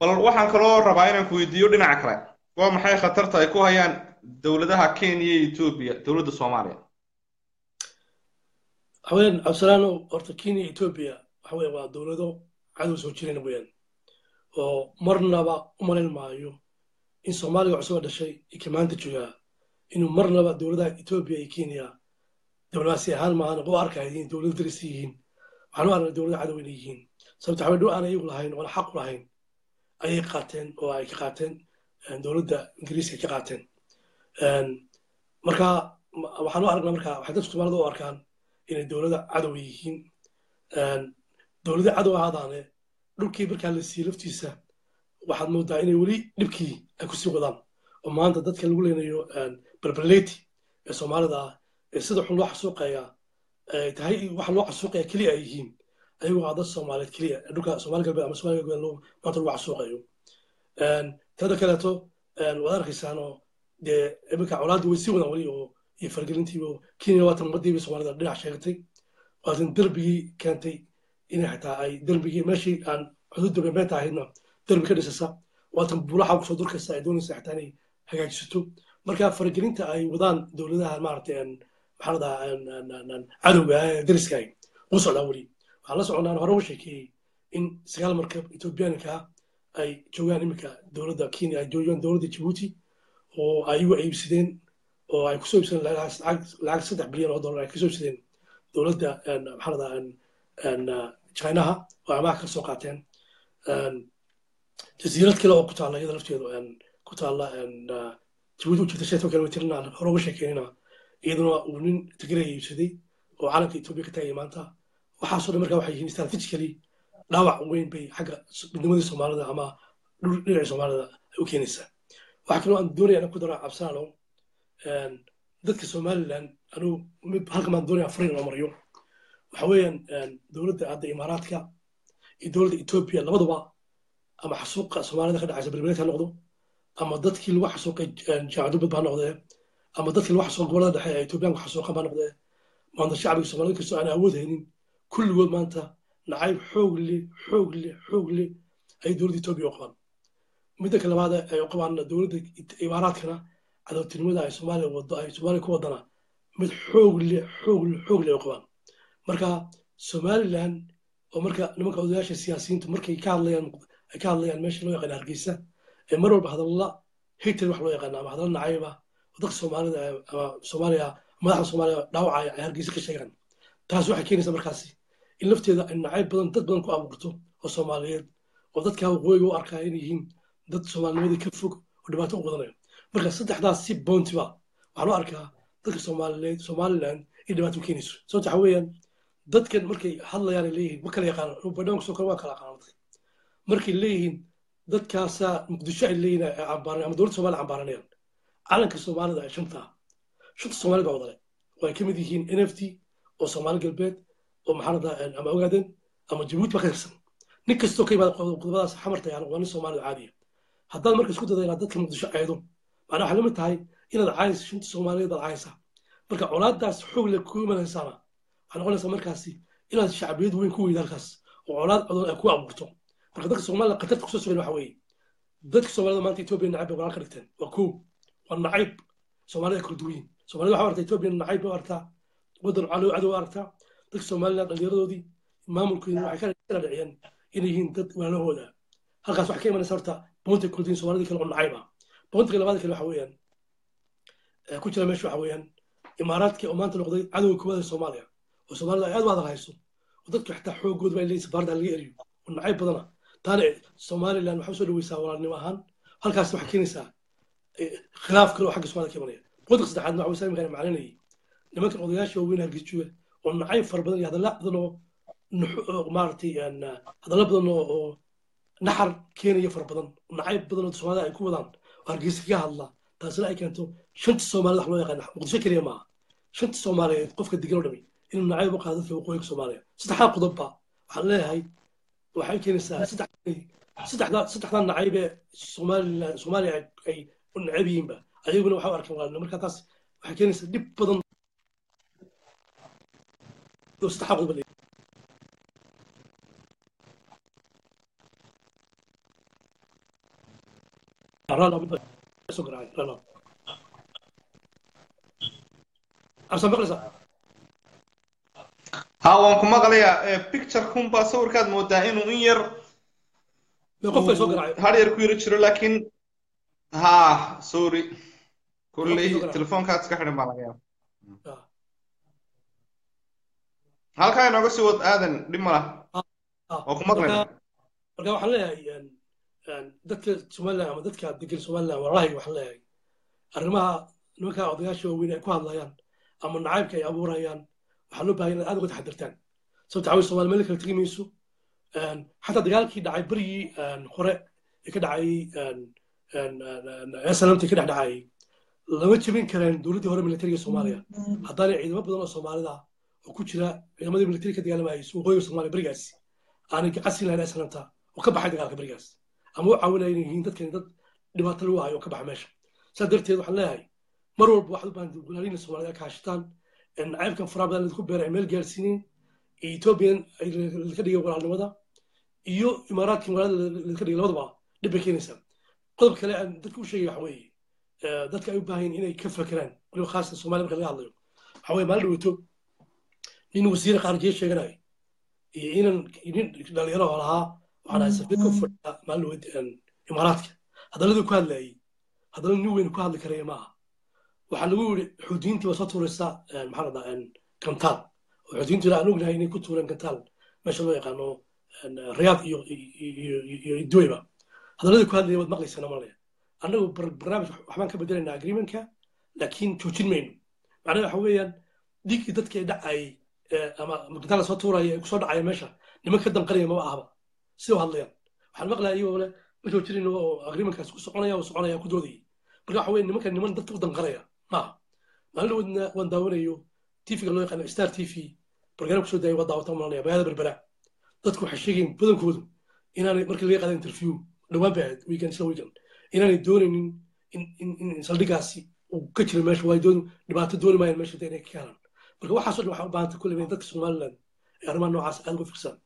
Speaker 4: bal waxaan kaloo rabaa inaan ku weydiiyo dhinaca kale waa maxay khatarta ay ku hayaan dowladaha kenya iyo etoobiya dowladda soomaaliya
Speaker 5: haween cabdisalaano horta kenya etoobiya waxa weye waa dowlado cadow soo jirayna weeyaan oo marnaba u malayn maayo in soomaaliga cusub dhashay iyo kamaanta joogaa inuu marnaba dowladaha etoobiya iyo kenya diblomaasi ahaan maahan u arkaya in dowlad daris yihiin waxaan u aragnay dowladda cadow inay yihiin. Sababta waxaway dhow aan iyagu lahayn oona xaq u lahayn ayay qaateen oo ay ka qaateen dowladda ingiriiska ka qaateen. Marka waxaan u aragnaa marka waxay dadku soomaalida u arkaan inay dowladda cadow yihiin. Dowlada cadow ahaadaane dhulkii markaa la siiyey laftiisa waxaad moodaa inay weli dhibkii ay ku sii wadaan oo maanta dadka lagu leenayo berberleti ee soomaalida ah ee sida xun loo xasuuqaya ay tahay waxa loo xasuuqaya keliya ay yihiin. Ayagoo ah dad soomaaliyeed keliya dhulka soomaali galbeed ama soomaali galbeed maanta lagu xasuuqayo. Tada kaleeto waad arkaysaanoo dee iminka colaadii way sii wadaan weli oo iyo fargelintiiba kenya waatan ummadiiba soomaalida dhinac sheegatay waatan derbigii keentay inay xataa ay derbigii meeshii aan xuduudda beebeenta ahaydna derbi ka dhisasa waatan bulaxa ku soo durkaysa ay doonaysa xataa inay hagaajisato. Marka fargelinta ay wadaan dowladaha maaragtay maxaa cadowga dariska ay u socdaan weli. Waxaan la soconnaa hore u sheekeeyey in sagaal markab ethoobiyaanka ay joogaan iminka dowladda kenya ay joogaan dowladda jibuuti oo ay igu iibsadeen oo ay ku soo iibsadeen lacag saddex bilyan oo dollar ay ka soo iibsadeen dowladda maxaa ladaa chinaha oo amaah ka soo qaateen jasiirad kale oo ku taalla iyada lafteedu ku taalla jibuuti u jirta sheeto kilomitirna hore uga sheekeynina iyaduna uu nin tigray iibsaday oo calanka etoobiya ka tagaya maanta. Waxaasoo dhan marka waxay yihiin strategically dhaawac weyn bay xagga midnimadii soomaalida ama dhinacii soomaalida ay u keenaysaa. Waxaa kaloo aan doonaya inaan ku daro cabsanaano dadka somaliland anuu halkan baan doonaya fariin inoo mariyo. Waxa weeyaan dowladda hadda imaaraadka iyo dowladda etoobiya labaduba ama xasuuqa soomaalida ka dhacaysa berberet ha noqdo ama dadkii lagu xasuuqay jaacdubad ha noqdee ama dadkii lagu xasuuqa gobollada dhexe ee etoobiyaanku xasuuqan ha noqdee maanta shacbiga soomaalida kastoo aan awood haynin kulligood maanta nacayb xoog leh xoog leh xoog leh ayay dowladda etoobiya u qabaan. Midda ka labaad ay u qabaan dowladda imaaraadkana cadowtinimada ay soomaaliya wado ay soomaaliya ku wadana mid xoog leh xoog leh xoog leh ay u qabaan. Marka somaliland oo marka nimanka odayaasha siyaasiyiintu markay ka hadlayaan ay ka hadlayaan meesha loo yaqaana hargeysa ee mar walba hadalla hater wax loo yaqaana ama hadalla nacayba dadka soomaalida ama soomaaliya madaxda soomaaliya dhaawacaya ay hargeysa ka sheegaan. Taas waxay keenaysaa markaasi in lafteeda ay nacayb badan dad badan ku abuurto oo soomaaliyeed oo dadka waqooyiga u arkaa inay yihiin dad soomaalinimadii ka fog oo dhibaato u wadanayo marka saddexdaas si bountiba waxaa loo arkaa dadka soomaaliyeed somaliland in dhibaato u keenayso. Sababta waxa weeyaan dadkan markay hadlayaan ay leeyihiin ma kala yaqaanaan badhaanku soo kale waa kala aqaanaan dadka markay leeyihiin dadkaasaa muqdisho ay leeyihiin cambaaran ama dowladda somalia cambaaranayaan calanka soomaalida ee shanta shanta soomaalida baa wadale oo ay ka mid yihiin n f t oo soomaali galbeed oo maxaa radaa ama ogaadeen ama jabuuti baa ka tirsan. Nin kastoo ka yimaada qodobadaas xamarta yaan waa nin soomaalida caadiya. Haddaad marka isku dada dadka muqdisho ceedo macnaa waxay la mid tahay inaad caayayso shanta soomaaliyeed baad caayaysaa marka colaadaas xoog le ku imanaysaana waxay noqonaysaa markaasi inaad shacbiyad weyn ku weyda halkaas oo colaad codol ay ku abuurto marka dadka soomaalida khatarta ku soo sugan waxa weeye. Dadka soomaalida maanta etoobiya nacayb bay walaal ka dhigteen. Waa kow waa nacayb. Soomaalida kala duwan yihiin soomaalida waxaa artaa etoobiya nacayb bay waddan calow cadow aragtaa dadka somaliland dhallinyaradoodii maamulkoodii waxay ka dhiciyeen inay yihiin dad walaalahooda. Halkaas waxay ka imanaysa horta boonta kuldiin soomaalidii kale oo nacayb ah boontiga labaad kale waxa weeyaan ku jira meesha waxa weeyaan imaaraadka oo maanta noqday cadowga koowaad soomaaliya. Oo soomaalida ay aad u adag hayso. Oo dadku xitaa xoogooda safaarada laga eriyo oo nacayb badana taana somaliland waxay u soo dhaweysaa walaalnimo ahaan. Halkaas waxay keenaysaa khilaaf kale oo xagga soomaalida ka imanaya. Boontiga saddexaad waxa weysaa imkaan maclinayay nimankan odayaasha waaweyn hargeysa jooga oo nacayb fara badan iyo hadalla badan oo maaragtay hadalla badan oo naxar keenaya fara badan. Nacayb badan oo soomaalida ay ku wadaan oo hargeysa kaga hadla. Taasina ay keento shanta soomaalida wax loo yaqaana muqdisho keliya maaha. Shanta soomaaliyeed qofka degan oo dhami inuu nacayb u qaado dadka waqooyiga soomaaliya saddexdaa qodobba waxaan leeyahay waxay keenaysaa saddexdaa nacayb ee soomaaliya ay u nacayb yihiinba ayaguna waxay u arkaan walaalnimo marka taas waxay keenaysaa dhib badan. Oo qodob
Speaker 4: ha waan ku maqlayaa picture kunbaa sawirkaad moodaa inuu in yar har yar ku yaro jiro laakiin ha sorry. Kulley telefoonkaad iska xidhan baa laga yaaba halkaa inooga sii wad aadan dhib mala waa ku maqlayna
Speaker 5: marka waxaan leeyahay dadka somaliland ama dadka degan somaliland walahi waxaan leeyahay arrimaha nimanka odayaasha waaweyn ay ku hadlayaan ama nacaybka ay abuurayaan waxaa loo baahaya inaad aad uga taxadirtaan sababta cawis soomaali meel kala tegi mayso. Xataa dagaalkii dhacay berigii hore ee ka dhacay salamta ka dhex dhacayay lama jebin kareen dowladdii hore militariga soomaaliya. Haddaanay ciidamo badan oo soomaalida oo ku jira ciidamadii militari ka dagaalamayay waqooyiga soomaaliya berigaasi aanay gacasi lahayn salamta oo ka baxay dagaalka berigaas ama u caawinaya inay yihiin dadkani dad dhibaato lagu hayo oo ka baxa meesha. Saa darteed waxaan leeyahay mar walba waxaad u baahan gulaaliina soomaalida ka hashataan nacaybkan faraha badan lagu beeray meel gaarsiinin ethoobiyan laka dhigay walaalnimada iyo imaaraadkan walaalada laka dhigay labadaba dhib bay qodob kale aan dadka u sheegay waxa weeye dadka ay u baahan inay ka fakeraan waliba khaasatan soomaaliya marka laga hadlayo. Waxa weye maalin dhaweyto nin wasiire qaarjiye sheeganaya iyo inan nin dhalinyaro oo lahaa waxaan ahay safiirka u fadhiya maalin dhaweyd imaaraadka. Hadalladii ku hadlayay hadalla nin weyn ku hadli karaya maaha waxaa lagu yiri xuutiyiintii waa soo tuuraysa maxaa radaa kantaal. Oo xuutiyiintu aan ognahay inay ku tuureen kantaal. Meesha loo yaqaano riyaad iyo iyo idweyba hadalladii ku hadlaya waad maqlaysana malaya annagu barnaamij waxbaan ka bedelaynaa agreementka laakiin joojin mayno. Macnaha waxa weeyaan dhiiggii dadka ee dhacayay ama kantaal soo tuuraya ee ku soo dhacaya meesha niman ka danqanaya maba ahaba sida hadlayaan waxaan maqlaya iyagoo le ma joojinayno oo agreementkaas ku soconaya oo soconaya ku doodayay marka waxa weye nimanka niman dadka u danqanaya maaha maalin waan daawanayo tvga loo yaqaano star t v. Kusoo daaya waa daawata malanaya magaalada berbera dadku waxay sheegayeen badankoodu inaanay markii laga qaada interview dhowaan bay ahayd weekend isla weekend. Inaanay doonaynin in saldhigaasi uu ka jiro meesha waa doon dhibaato dooni maayaan meesha inay ka helaan marka waxaasoo dhan waxaa u baahantay in dadka somaliland ay arrimaha noocaas aad uga firsaan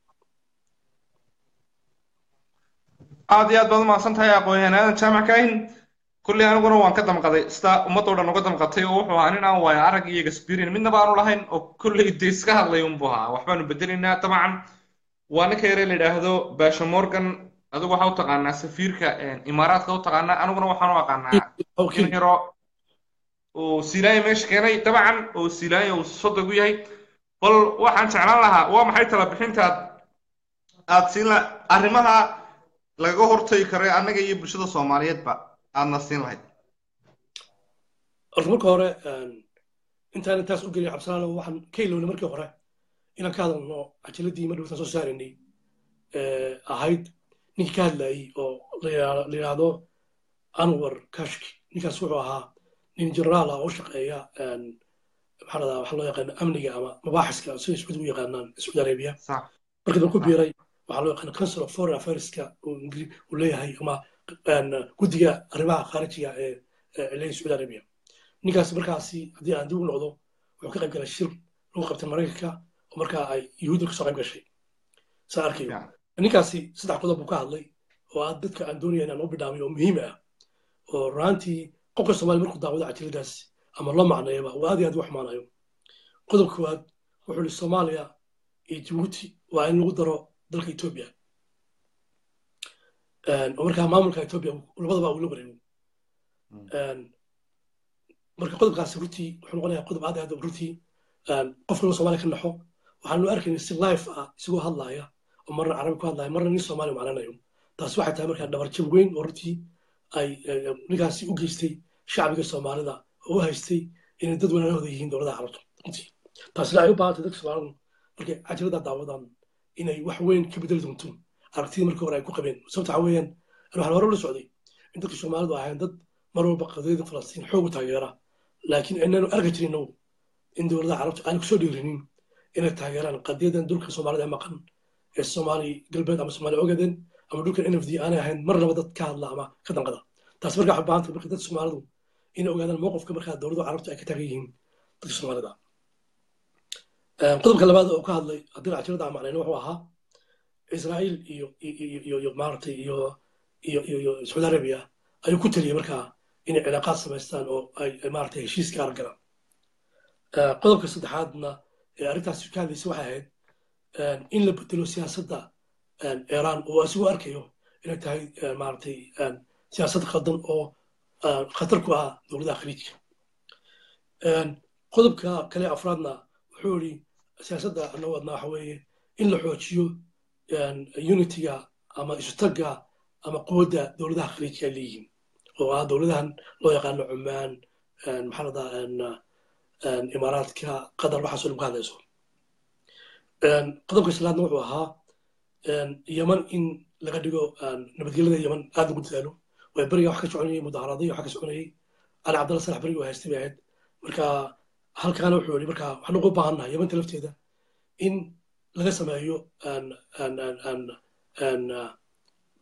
Speaker 4: aad iyo aad baad umahadsan tahay aqoon-yahanaadan jaamac kaahin kulley aniguna waan ka damqaday sida ummadoo dhan uga damqatay oo wuxuu ahaa nin aan waayo arag iyo experience midnaba aanu lahayn oo kulley de iska hadlay unbu ahaa. Waxbaanu bedelaynaa dabcan waa ninka yare la yidhaahdo basha morgan. Adigu waxaa u taqaanaa safiirka imaaraadka u taqaanaa aniguna waxaan u aqaanaa nin yaro uu silaayo meesha keenay dabcan oo silaayo uu sodog u yahay. Bal waxaan jeclaan lahaa waa maxay tala bixintaad aad siin la arrimaha lagaga hortagi karo annaga iyo bulshada soomaaliyeedba aadna siin lahayd.
Speaker 5: Marka hore intaan intaas u gelin cabsalaalo waxaan ka ilowna markii hore. Inaan ka hadalno cajiladii madhowtaan soo saaraynay ahayd ninkii ka hadlayay oo la yidhaahdo anwar kashki ninkaas wuxuu ahaa nin generaal ah oo shaqeeya maxaa ladaa loo yaqaano amniga ama mabaaxiska sida sacuudi u yaqaanaan sacuudi arabiya. Markii dan ku biiray waxaa loo yaqaana council of foreign affaireska uu leeyahay ama guddiga arrimaha khaarijiga ee leeyahay sacuudi arabiya ninkaas markaasi haddii aan dib u noqdo wuxuu ka qayb galay shir lagu qabtay maraykanka oo markaa ay yuhuudda ka soo qayb gashay. Saa arkayo. Ninkaasi saddex qodob buu ka hadlay oo aad dadka aan doonaya inaan u bidhaamay oo muhiim ah oo runaantii qofka soomaaliya markuu daawado cajaladaas ama la macneeyaba uu aad iyo aad u xumaanayo. Qodob koowaad wuxuu ihi soomaaliya iyo jibuuti waa in lagu daro dalka etoobiya oo markaa maamulka etoobiya labadaba uu la wareego marka qodobkaasi runtii wuxuu noqonayaa qodob aad aad runtii qof kaloo soomaaliya ka naxo waxaanu arkaynay si life ah isagoo hadlaaya oo marna carabi ku hadlaya marna nin soomaaliya macnanayo taasi waxay tahay markaa dhabarjab weyn oo runtii ay ninkaasi u geystay shacbiga soomaalida oo u haystay inay dad wanaanahooda yihiin dowladaha carabta runtii. Taasina ay u baahantay dadka soomaalidu markay cajalada daawadaan inay wax weyn ka bedeli doonto aragtidii markii hore ay ku qabeen. Sababta waxa weeyaan waxaan hore ula socday in dadka soomaalidu ahayn dad mar walba qadiyada falastiin xoog u taageera laakiin aynaanu arki jirin now in dowladaha carabta aan ku soo dhiirinin inay taageeraan qadiyadan dhulka soomaalida ee maqan ee soomaali galbeed ama soomaali ogaden ama dhulkan n f d aanay ahayn mar laba dad ka hadla ama ka danqada. Taas markaa waxay baahantay marka dadka soomaalidu inay ogaadaan mowqifka markaa dowladda carabta ay ka taagan yihiin dadka soomaalida. Qodobka labaad oo ka hadlay haddii cajalada aan macnayno wuxuu ahaa israa'iil iyo iyo iyo maaragtay iyo iyo iyo sacuudi arabiya ayuu ku taliyey markaa inay cilaaqaad samaystaan oo ay maaragtay heshiis gaar galaan. Qodobka saddexaadna ee arrintaasi ka hadlaysa waxay ahayd in la bedelo siyaasadda iiraan oo isagu arkayo inay tahay maaragtay siyaasad khaldan oo khatar ku ah dowladaha khaliijka. Qodobka kale afraadna wuxuu yidhi siyaasadda annagu waxa weeye in la xoojiyo unitiga ama isutagga ama quwadda dowladaha khaliijka ay leeyihiin. Oo ah dowladahan loo yaqaano cumaan maxaa ladaa imaaraadka qatar waxaasoo dhan ka hadlayso. Qodobka islaadna wuxuu ahaa yaman in laga dhigo nabadgelyada yaman aad ugu dadaalo. Way beriga wax ka soconayay mudaharaaday wax ka soconayay cali cabdalla salax beriga waa haystay bay ahayd. Marka halkaana wuxuu yidhi marka waxaan ugu baahannahay yamanta lafteeda in laga sameeyo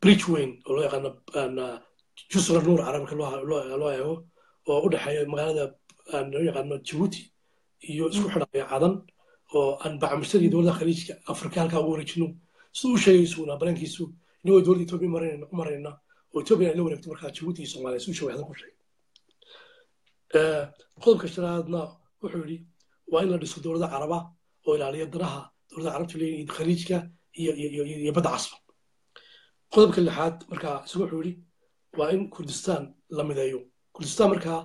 Speaker 5: bridge weyn oo loo yaqaano jusra nuur carabka loo eego oo u dhexeeya magaalada loo yaqaano jibuuti iyo isku xidhaya cadan oo aan bacmushtarii dowladda khaliijka afrika halkaa ugu wareejino siduu u sheegay isuguna balankiisu inagoo dowladda etoobiya u marayna oo etoobiya ay la wareegto markaa jibuuti iyo soomaaliya siduu sheegay hadal ku sheegay. Qodobka shanaadna wuxuu yidhi waa in la dhiso dowladda caraba oo ilaaliya danaha dowladda carabta leeyihiin khaliijka iyo badda casba. Qodobka lixaad markaa isagu wuxuu yidhi waa in kurdistaan la mideeyo. Kurdistaan markaa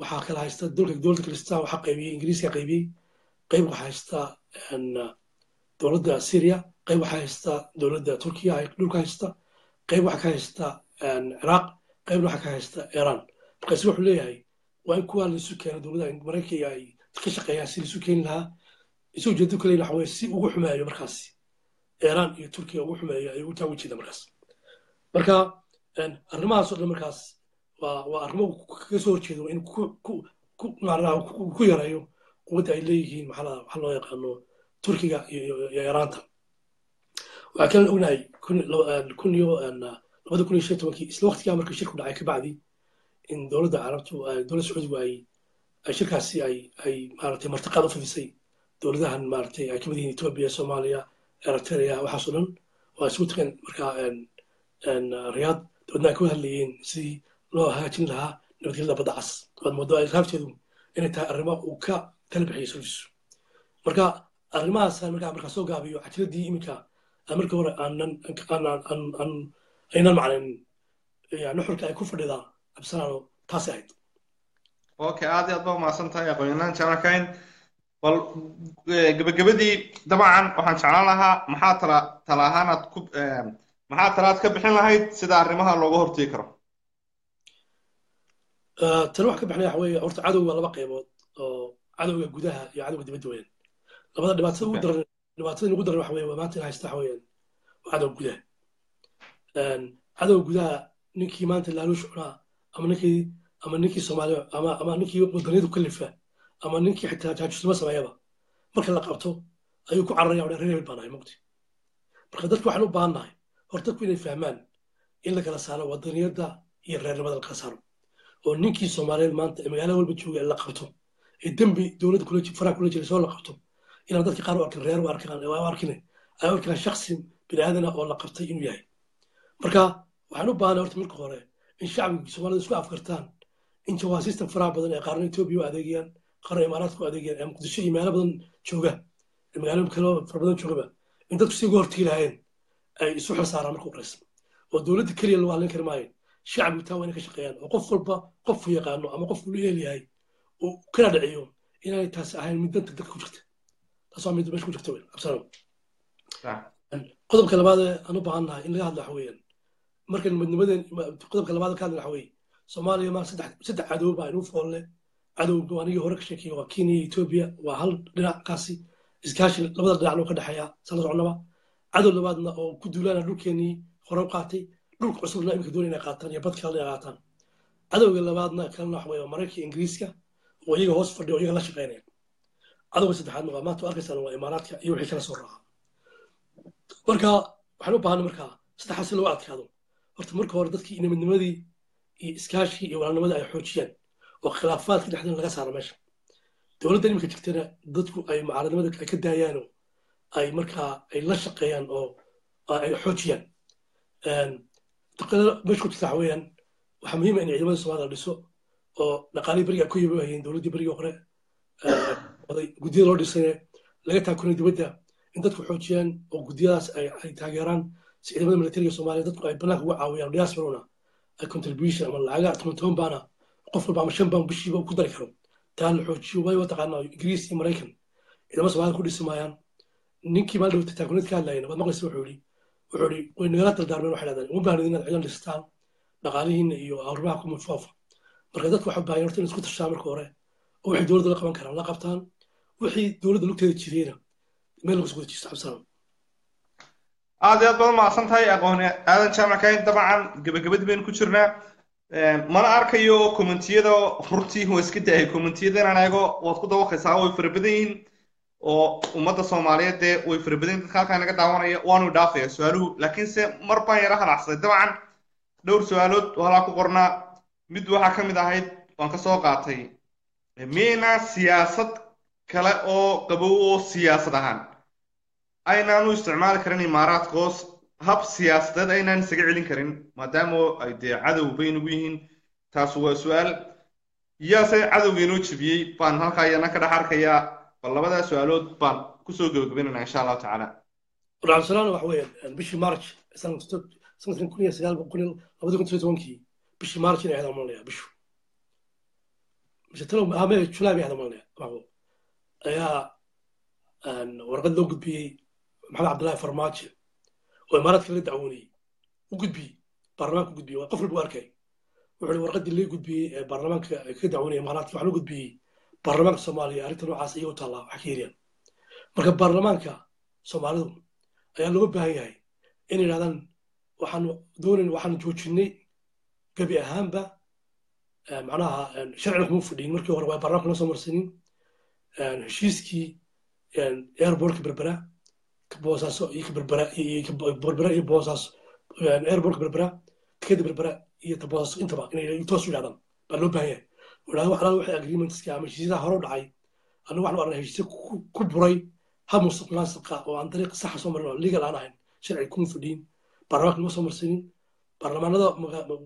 Speaker 5: waxaa kala haysta dowladda kurdistaan waxaa qaybiyey ingiriiska qaybiyey qayb waxaa haysta dowladda syria qayb waxaa haysta dowladda turkiya dhulka haysta qayb waxaa ka haysta ciraaq qaybna waxaa ka haysta iran. Marka isagu wuxuu leeyahay waa in kuwaa laisu keeno dowladda maraykanka ay ka shaqeeyaan si laisu keeni lahaa isagu ujeedo kale waxa weye si ugu xumeeyo markaasi iran iyo turkiya ugu xumeeyo ayuu taa ujeeda markaas. Marka arrimahaasoo dhan markaas waa waa arrimo kaga soo horjeedo in ku yareeyo quwadda ay leeyihiin maxaa loo yaqaano turkiga iyo iiraanta waxaa kaloo ognahay labada kun iyo shan tobankii isla waqtigaa markii shirku dhacay kabacdi in dowladda carabtu ay- dowladda sacuudigu ay ay shirkaasi ay ay maaragtay martiqaad u fidisay dowladahan maaragtay ay ka mid yihiin etoobiya soomaaliya eritrea waxaasoo dhan ay isugu tageen markaa riyaad ay ka hadlayeen sidii loo hagaajin lahaa nabadgelyada badda cas. Waad moodo ay raabteedu inay tahay arrimo uu ka kala bixiyay sulfisu marka arrimahaas markaa markaa soo gaabiyo cajiradii iminka markii hore aanan aanan aan aan aynan macnayn yani nuxurka ay ku fadhidaa absanaano taasay ahayd.
Speaker 4: Okay aad iyo aad baa umahadsan tahay aqoonyahaan jaamakayn bal eh, gebagabadii dabcan waxaan jeclaan lahaa maxaa tala tala ahaan aad ku eh, maxaa talaad ka bixin lahayd sida arrimaha looga hortegi karo?
Speaker 5: Ah, tani wax ka bixinaya waxa weeye horta cadowga laba qaybood oo cadowga gudaha iyo cadowga dibadda weeyaan. Labada dhibaatada ugu daran dhibaatada ugu daran waxa weeye waa maanta in haysta waxa weeyaan waa cadowga gudaha. Cadowga gudaha ninkii maanta laaluush cunaa ama ninkii ama ninkii soomaaliya ama ama ninkii wadaniyadu kalifa ama ninkii xitaa jaajusnimo sameeyaba. Marka la qabto ayuu ku cararaya oo reer hebel baan marka dadku waxaan u baahan nahay horta dadku inay fahmaan in la kala saaro wadaniyadda iyo reernimada la kala saaro oo ninkii soomaaliyeed maanta ee magaalo walba jooga la qabto. Ee dembi dowladda faraha kula jira soo la qabto. Inaan dadka qaar u arkin reer u arkaan u arkin ay u arkaan shaksi bini aadana oo la qabtay inuu yahay. Marka waxaan u baahanay horta marka hore in shacbiga soomaalida isku afkartaan in jawaasiista faraha badan ee qaarna etoobiya u adeegayaan qaarna imaaraadka u adeegayaan ee muqdisho iyo meelo badan jooga. Magaalo kale fara badan joogaba in dadku si uga hortegi lahayn ay isu xilsaaraan marka horeysa oo dowladda keliya lagu hadlin kari maayo. Shacbigu taa waa inay ka shaqeeyaan. Oo qof walba qofku yaqaano ama qofku lu ehelyahay uu kana dhiciyo inaanay taasi ahayn mid danta dadka ku jirta. Taas waa mid meesha ku jirta wey absalaam qodobka labaad ee aan u baahannahay in laga hadlo waxa weeyaan. Markan midnimadeen qodobka labaad ka hadla waxa weeye. Soomaaliya maa saddex saddex cadow baa inuu foolle cadowga anigii hore ka sheekayay waa kenya iyo etoobiya waa hal dhinackaasi iskaashi labada dhinacna ka dhexeeya sala soconnaba cadow labaadna oo ku duulaana dhulkeenii hore qaatay. Dhulka cusubna imika doonay inay qaataan iyo badka inay qaataan. Cadowga labaadna kalena waxa weeye maraykanka ingiriiska oo iyaga hoos fadhiya oo iyaga la shaqeynaya. Cadowga saddexaadna waa maanta arkaysaan waa imaaraadka iyo wixii kala soo raaca. Marka waxaan u baahanay markaa saddexaas si loo adkaado. Horta marka hore dadkii inamidnimadii iyo iskaashii iyo walaalnimadii ay xoojiyaan oo khilaafaadka dhexdeeda laga saaro meesha. Dowladda iminka jirtana dadku ay mucaaradnimada ay ka daayaan oo ay markaa ay la shaqeeyaan oo ay xoojiyaan. Taqada meesha ku jirta waxa weeyaan waxaa muhiim ah in ciidamada soomaalida la dhiso oo dhaqaalihii beriga ku yabahayeen dowladdii berigii hore oday guddiyada loo dhisay laga taakunay dibadda in dadku xoojiyaan oo guddiyadaas ay taageeraan si ciidamada militariga soomaaliya dadku ay banaanka uga caawiyaan diasporana ay contribution ama lacaga toban baana qof walba ama shan baan bishiiba ku dari karo taa la xoojiyo waayo wataqaanaa ingiriis iyo maraykan. Ciidamada soomaalida ku dhisi maayaan. Ninkii maal dhawta taakuneed ka hadlayna waad maqlaysa wuxuu yidhi wuxuu yidhi way nagala dardaarmeen waxay dhahdeen uma baahnid inaad ciidan dhistaan dhaqaalihiina iyo arrimaha ku marka dadku waxay baahan horta inay isku tashaan marka hore oo waxay dowladda la qaban karaan la qabtaan wixii dowladda lugteeda jiriyena meel lagu soo dejisto cabsalaam
Speaker 4: aad iyo aad baad umahadsan tahay aqoon aadan jaamac kayn dabcan gebagabadii baynu ku jirnaa mana arkayo kommentiyada rurtii waa iska daayay inaan eego waad ku dawaqaysaa way fara badan yihiin. Oo ummadda soomaaliyeed dee way fara badan dadka halkaa naga daawanaya waanu dhaafaya su'aaluhu. Laakiinse mar baan yara hanacsaday dabcan dhowr su'aalood oo ku qornaa mid waxaa ka mid ahayd waan ka soo qaatay. Miyayna siyaasad kale oo qabow oo siyaasad ahaan. Aynaanu isticmaali karin imaaraadkoos hab siyaasadeed aynaan isaga celin karin maadaama ay dee cadow bay nagu yihiin. Taas waa su'aal. Yaase cadowga inoo jebiyey baan halkaa iyana ka dhex arkayaa bal labadaa su'aalood baan ku soo gebagabeynayna insha allahu tacaala.
Speaker 5: Cabdisalaan waxa weeyaan bishii march sanadkan bishii march inay maxbo ayaa warqad loo gudbiyey maxamed farmaajo oo imaaraadka la dacwoonayey u gudbiyey baarlamaanka u gudbiyey qof walba u arkay. Wuxuu hi warqaddii la gudbiyey ee baarlamaanka ka dacwoonayay imaaraadka waxaa loo gudbiyey baarlamaanka soomaaliya. Arrinta noocaas iyaga u taallaa wax ka yeriyaan marka baarlamaanka soomaalidu ayaa looga baahan yahay in yidhahdaan waxaanu doonayn waxaanu joojinay gebi ahaanba macnaha sharcina kuma fadhiyin markii hore waa baarlamaanka loo soo marsanin heshiiskii airbortka berbera boosaaso iyo ka berbera iyo boosaaso airbortka berbera tikada berbera iyo taboosaso intaba inay toos u yidhahdaan. Baa loo baahan yahay wadhahda wax waxay agreementska ama heshiisyadaha hore u dhacay annagu waxaan u arnaa heshiisyo ku buray hab musuq maasuqa oo aan dariiq saxa soo marin oo legal aan ahayn sharci kuma fadhiyin baarlamaanka lama soo marsanin baarlamaanada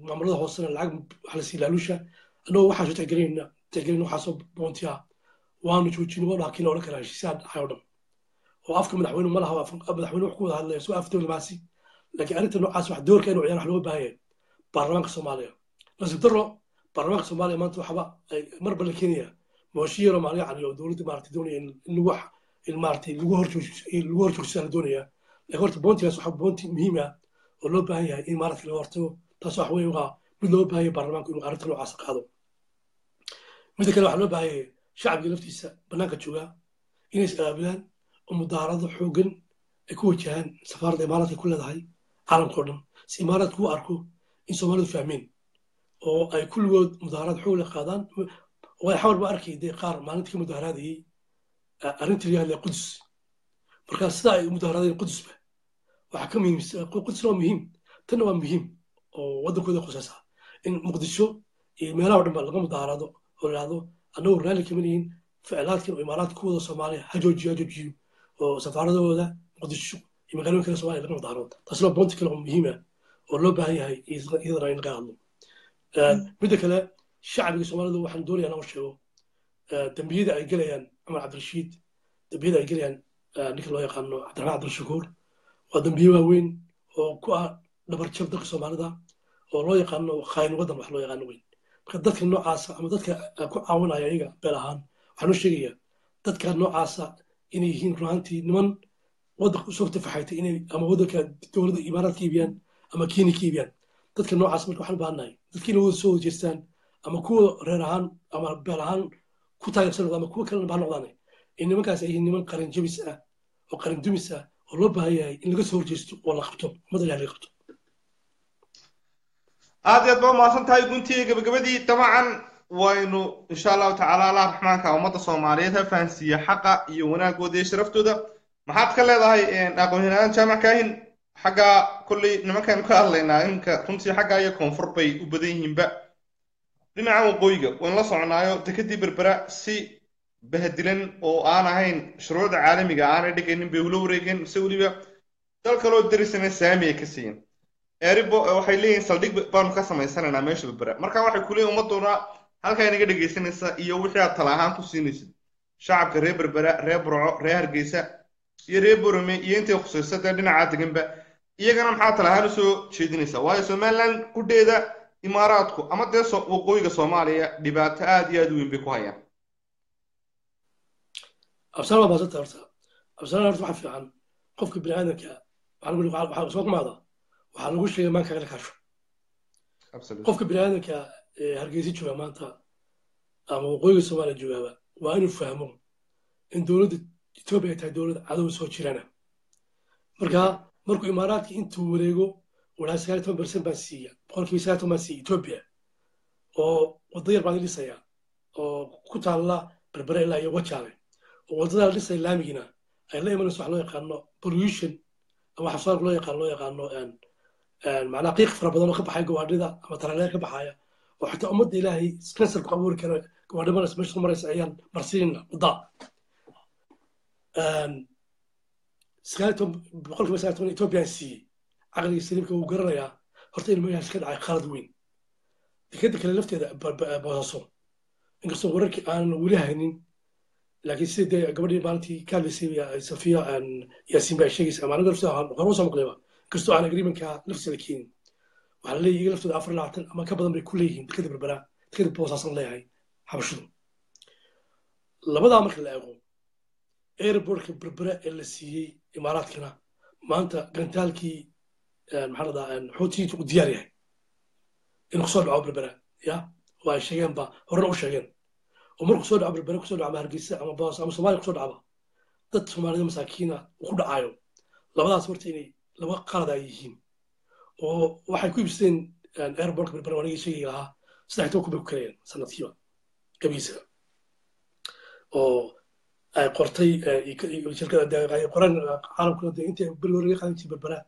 Speaker 5: maamulada hoosena lacag wax la sii laalusha annagoo waxaan soo tixgelinayna tixgelin waxaasoo boontiya waanu joojin waa dhaakin odhan karaa heshiisyaha dhacay oo dhan oo afka madaxweyne ma laha wax ku hadlaya soo afto limaasi laakiin arrinta noocaas wax doorka inuu ciyaan wax looga baahan yahay baarlamaanka soomaaliya. Nasiib darro baarlamaanka soomaaliya maanta waxba marba la keenaya mooshiyo yaro maaliga caniyo oo dowladda maaragtay doonaya in lagu in maaragtay lagu horlagu horjoogsiyaa la doonaya. Laakiin horta boontigaas waxa boonti muhiim ah oo loo baahan yahay in maaragtay laga hortago. Taas wax weeye waa mid loo baahan yahay inuu arrinta noocaas qaado. Midda kale waxaa loo baahan yahay shacabka laftiisa bannaanka joogaa inay is abaabulaan oo mudaharado xoogan ay ku wajahaan safaaradda imaaraadka ku leedahay caalamka oo dhan. Si imaaraadku u arko in soomaalidu fahmeen oo ay kulligood mudaharad xoog le qaadaan way xawar ba arkay dee qaar maalintii ka mudaharaadayey arrintii laga hadlaya qudus marka sidaa ay mudaharaadeen qudusba waxaa ka muhiim qudusna waa muhiim tanna waa muhiim oo waddankooda khusaysa in muqdisho iyo meelaha o dhan ba laga mudaharado oo la dhahdo annagu raalli kama lihin ficlaadkan oo imaaraadka ku wada soomaaliya ha joojiyo ha joojiyo oo safaaradooda muqdisho iyo magaalooyin kale soomaaliya laga mudaharado taasna waa boonti kale oo muhiim ah oo loo baahan yahay iyadana in laga hadlo midda kale shacbiga soomaalida waxaan doonayaa inaan u sheego dembiyada ay gelayaan cumar cabdirashiid dembiyada ay gelayaan ninka loo yaqaano cabdiraxmaan cabdirashakuur waa dembiye waaweyn oo ku ah dhabarjab dalka soomaalida oo loo yaqaano khaayin waddan wax loo yaqaano weyn marka dadka noocaasa ama dadka ku caawinaya iyaga beel ahaan waxaan u sheegayaa dadka noocaasa inay yihiin runaantii niman waddanka u soo tafaxaytay inay ama waddanka dowladda imaaraad ka iibiyaan ama kenya ka iibiyaan dadka noocaas marka waxaan u baahannahay dadka inay wada soo jeestaan ama kuwa reer ahaan ama beel ahaan ku taageersan noqdaan ama kuwa kalena baa noqdaan in nimankaas ay yihiin niman qaran jabis ah oo qaran dumis ah oo loo baahan yahay in laga soo horjeesto oo la qabto ummadda laga qabto.
Speaker 4: Aad iyo aad baa umahadsan tahay guntii gabagabadii dabcan waynu insha allahu tacaala allah raxmaanka ummadda soomaaliyeed ha fahansiiya xaqa iyo wanaagooda iyo sharaftooda. Maxaad ka leedahay aqoon-yahanaan jaamac kaahin xagga kolley nimankaanu ka hadlaynaa iminka runtii xagga iyo koonfur bay u badan yihiinba. Dhinaca waqooyiga waynu la soconaayo dekadii berbera si bahadilan oo aan ahayn shuruucda caalamiga aanay dhigaynin bay ula wareegeen mise weliba dal kaloo darisana saami ay ka siiyeen. Eeribo waxay leeyihiin saldhig baanu ka samaysanaynaa meesha berbera. Marka waxay ku leeyihiin ummaddoona halkaa inaga dhegaysanaysa iyo wixii aad tala ahaan ku siinaysid. Shacabka reer berbera reer burco reer hargeysa iyo reer borome iyo intay khusaysa dee dhinacaa deganba iyagana maxaa tala ahaan u soo jeedinaysaa waayo somaliland qudheeda imaaraadku ama dee waqooyiga soomaaliya dhibaato aad iyo aad u weyn bay ku hayaan.
Speaker 5: Absaan waa baasanta horta. Absaan horta waxa fiican qofka bini aadamka waxaa soo kumaada waxaa lagu sheegay maanka kala kaasho. Qofka bini aadamka hargeysa jooga maanta ama waqooyiga soomaaliya joogaaba waa inuu fahmo in dowladda etoobiya ay tahay dowlad cadow soo jirana. Marka markuu imaaraadka intuu wareego walaa sagaal toban bercent baan siiya boqolkiiba sagaal toban baan siiya etoobiya oo wadda yar baan dhisaya oo ku taalla berbere ilaa iyo wajaale oo waddada la dhisaya laamigina ay la imanayso wax loo yaqaano pollution ama xasaarka loo yaqaano loo yaqaano macnaa qiiq fara badan oo ka baxaya gawaadhida ama taraleer ka baxaya oo xitaa ummadda ilaahay kansar ku abuuri kara gawaadhi maraysa meesha maraysa ayaan marsiinna waddaa boqolkiiba sagaal toban ethoobiyan siiyey caqliga saliimka wuu garanayaa. Horta in meeshaas ka dhacay qalad weyn. Dekeda kale lafteeda boosaso inkastoo wararkii aanan weli haynin laakiin sida dee gabadhii maalintii ka hadlaysay safiya yaasiin baa sheegaysa maalinta lafteeda hore u soo maqlayba inkastoo aan agreementka lafteeda keenin waxaa la leeyahay iyaga laftooda ama ka badan bay ku leeyihiin dekeda berbera dekeda boosaasan leeyahay xabashidu labadaa marka la eego airportka berbera ee la siiyey imaaraadkana maanta gantaalkii maxaa xoutiyiintu u diyaar yahay. Inuu ku soo dhaco berbera ya? Oo ay sheegeenba horena u sheegeen. Oo markuu ku soo dhaco berbera ku soo dhaco ama hargeysa ama boos ama soomaaliya ku soo dhacba dad soomaalida masaakiina uu ku dhacayo labadaas horta inay laba qalad ay yihiin oo waxay ku iibsadeen airportka berbera wanigii sheegi lahaa saddex toban kun bay ku karayeen sanadkiiba gabiisa oo ay qortay shirkada ay qoraan caalamkuna dee intii beri laga qaadan jiray berbera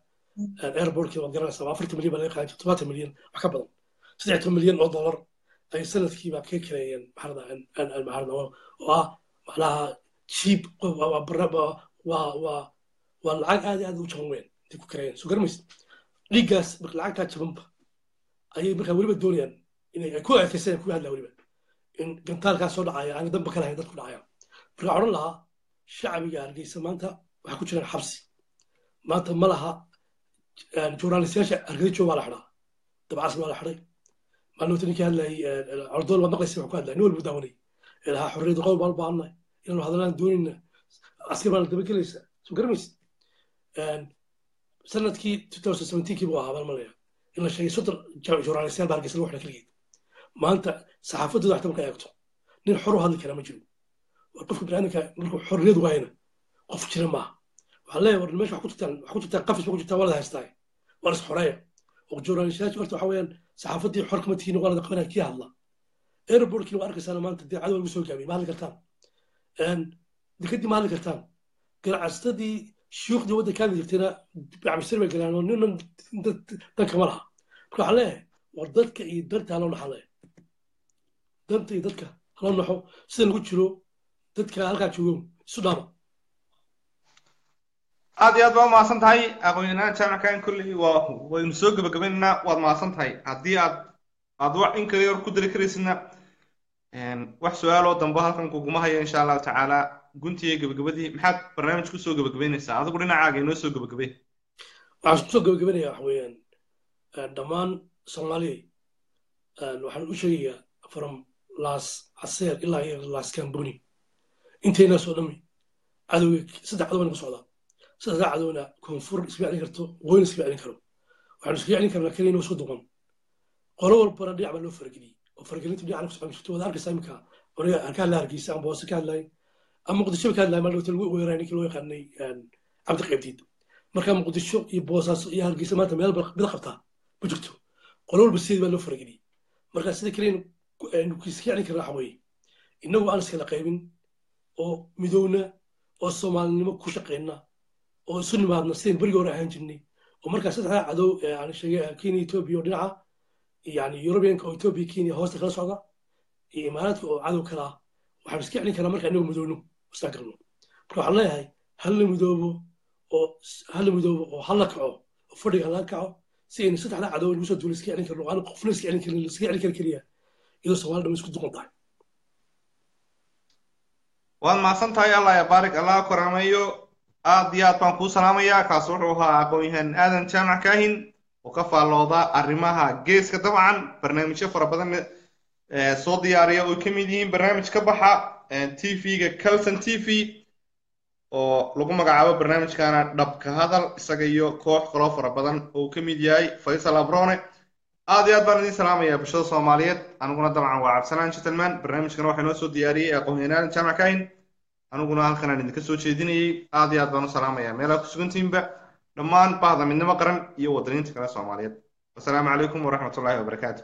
Speaker 5: airportkii waad garanaysaa afartan milyan baa laga qaadan jiray todobaatan milyan wax ka badan. Saddex toban milyan oo dollar ay sanadkiiba ka kareeyeen maxarada oo ah macnaha cheap waa lacag aad aad u jaban weyn intay ku kareeyeen soo garamaysa dhiiggaas marka lacagtaa jabanba ayay markaa weliba doonayaan inay ku adkaystaan ku hadlaa weliba. In gantaalkaas soo dhacaya aan damba ka lahayn dadku dhacaya marka odhan lahaa shacbiga hargeysa maanta waxaa ku jiraan xabsi. Maanta ma laha journalistayaasha hargeysa jooga baa la xidhaa. Dabcas baa la xidhay. Maalinta ninkii hadlayay cordool baad maqlaysa wax ku hadlaya nin walbu daawanay. Ee lahaa xorriyadda qodob baan u inaanu hadallaan doonayna askar baan dabagelaysa. Soo garamaysa sannadkii 2017kii buu ahaa baan malaya in la sheegay soddon journalistayaal baa hargeysa maanta saxaafaddooda waxta marka eegto nin xor u hadli karaa ma jiro war qofka biniaadamka markuu xorriyad waayana qof jira maaha. Waxaa leeyahay war meesha wax ku jirtaan wax ku jirtaan qafis ba ku waa la isxoreeya oo journalistayaasha horta waxa weeyaan saxaafaddii xor kama tihiin walada qabanaya kii hadla. Airportkiina waa arkaysaana maanta dee cadow lagu soo gaabiyay ma hadli kartaan. Dekadii ma hadli kartaan. Ganacsatadii shuyuukhdii waddanka hadli jirtayna bacbisir bay galaan oo ninan danka ma laha marka waxaan leeyahay war dadka iyo danta haloo naxan leeyahay danta iyo dadka haloo naxo sida lagu jiro dadka halkaa joogo isu dhaama
Speaker 4: aad iyo aad baa umahadsan tahay aqoon-yahanaan jaamickan waa waynu soo gebagabaynaynaa waad mahadsan tahay haddii aad aad wax in kale hor ku dari karaysidna wax su'aaloo dambe halkan kuguma haya insha allahu tacaala guntiiyo gebagabadii maxaad barnaamij ku soo gebagabaynaysaa adigu dhinacaaga inoo soo gebagabay
Speaker 5: waxaan ku soo gebagabaynayaa wax weeyaan dhammaan soomaaliya waxaan u sheegayaa from las caseer ilaa iyo las camboni. Intaynaas oo dhami cadowga saddex cadow ku socdaa saddexdaa cadowna koonfur iska celin karto waqooyina iska celin karo. Waxaanu iska celin karnaa keliya inuu isku duqan. Qolo walbana dhinac baa loo farageliyey. Oo faragelintu dhinacan ku socon jirto wada arkaysaa imika aniga aan ka hadlay hargeysa aan boose ka hadlay. ama muqdisho ka hadlay maalin lagu weeraray ninkii loo yaqaanay cabdi marka muqdisho iyo boosaaso iyo hargeysa maanta meel bida qabtaa ma jirto. Qolo walba sideed baa loo farageliyey. Marka sida keliya iska celin karna waxa weeye innagu aan iskala qaybin oo midowna oo soomaalinimo ku shaqayna oo isu nimaadna sidayn berigii hore ahaan jirnay. Oo markaa saddexdaa cadow aan sheegay kenya etoobiya oo dhinaca yani yurubiyanka oo etoobiya kenya hoosta kala socda iyo imaaraadka oo cadow kala ah waxaan iska celin karnaa marka inagu midowno isla galno marka waxaan leeyahay hal la midoobo oo hal la midoobo oo hal la kaco oo fadhiga hala kaco si aynu saddexdaa cadow lagu soo duula iska celin karno aan qofna iska celin karin iska celin kari keliya iyadoo soomaali dhama isku duqan tahay.
Speaker 4: Waad mahadsan tahay allah ya baarik allah aad iyo aad baan kuu salaamayaa kaas wuxuu ahaa aqoon-yahan aadan jaamac kaahin oo ka faallooda arrimaha geeska dabcan. Barnaamijyo fara badan soo diyaariya oo ka mid yihiin barnaamij ka baxa t v-ga calson t v oo lagu magacaabo barnaamijkana dhabka hadal isaga iyo koox kaloo fara badan oo ka mid yahay faysal abrone aad iyo aad baan idin salaamayaa bulshada soomaaliyeed. Aniguna dabcan waa cabsanaan gentleman. Barnaamijkana waxaa inoo soo diyaariyey aqoon-yahan aadan jaamac kaahin aniguna halkan idinka soo jeedinayey. Aad iyo aad baan u salaamayaa. Meelaha ku sugantihiinba dhammaan bahda midnimo qaran iyo wadaniinta kale soomaaliyeed. Wasalaamu calaykum waraxmatullaahi wabarakaatu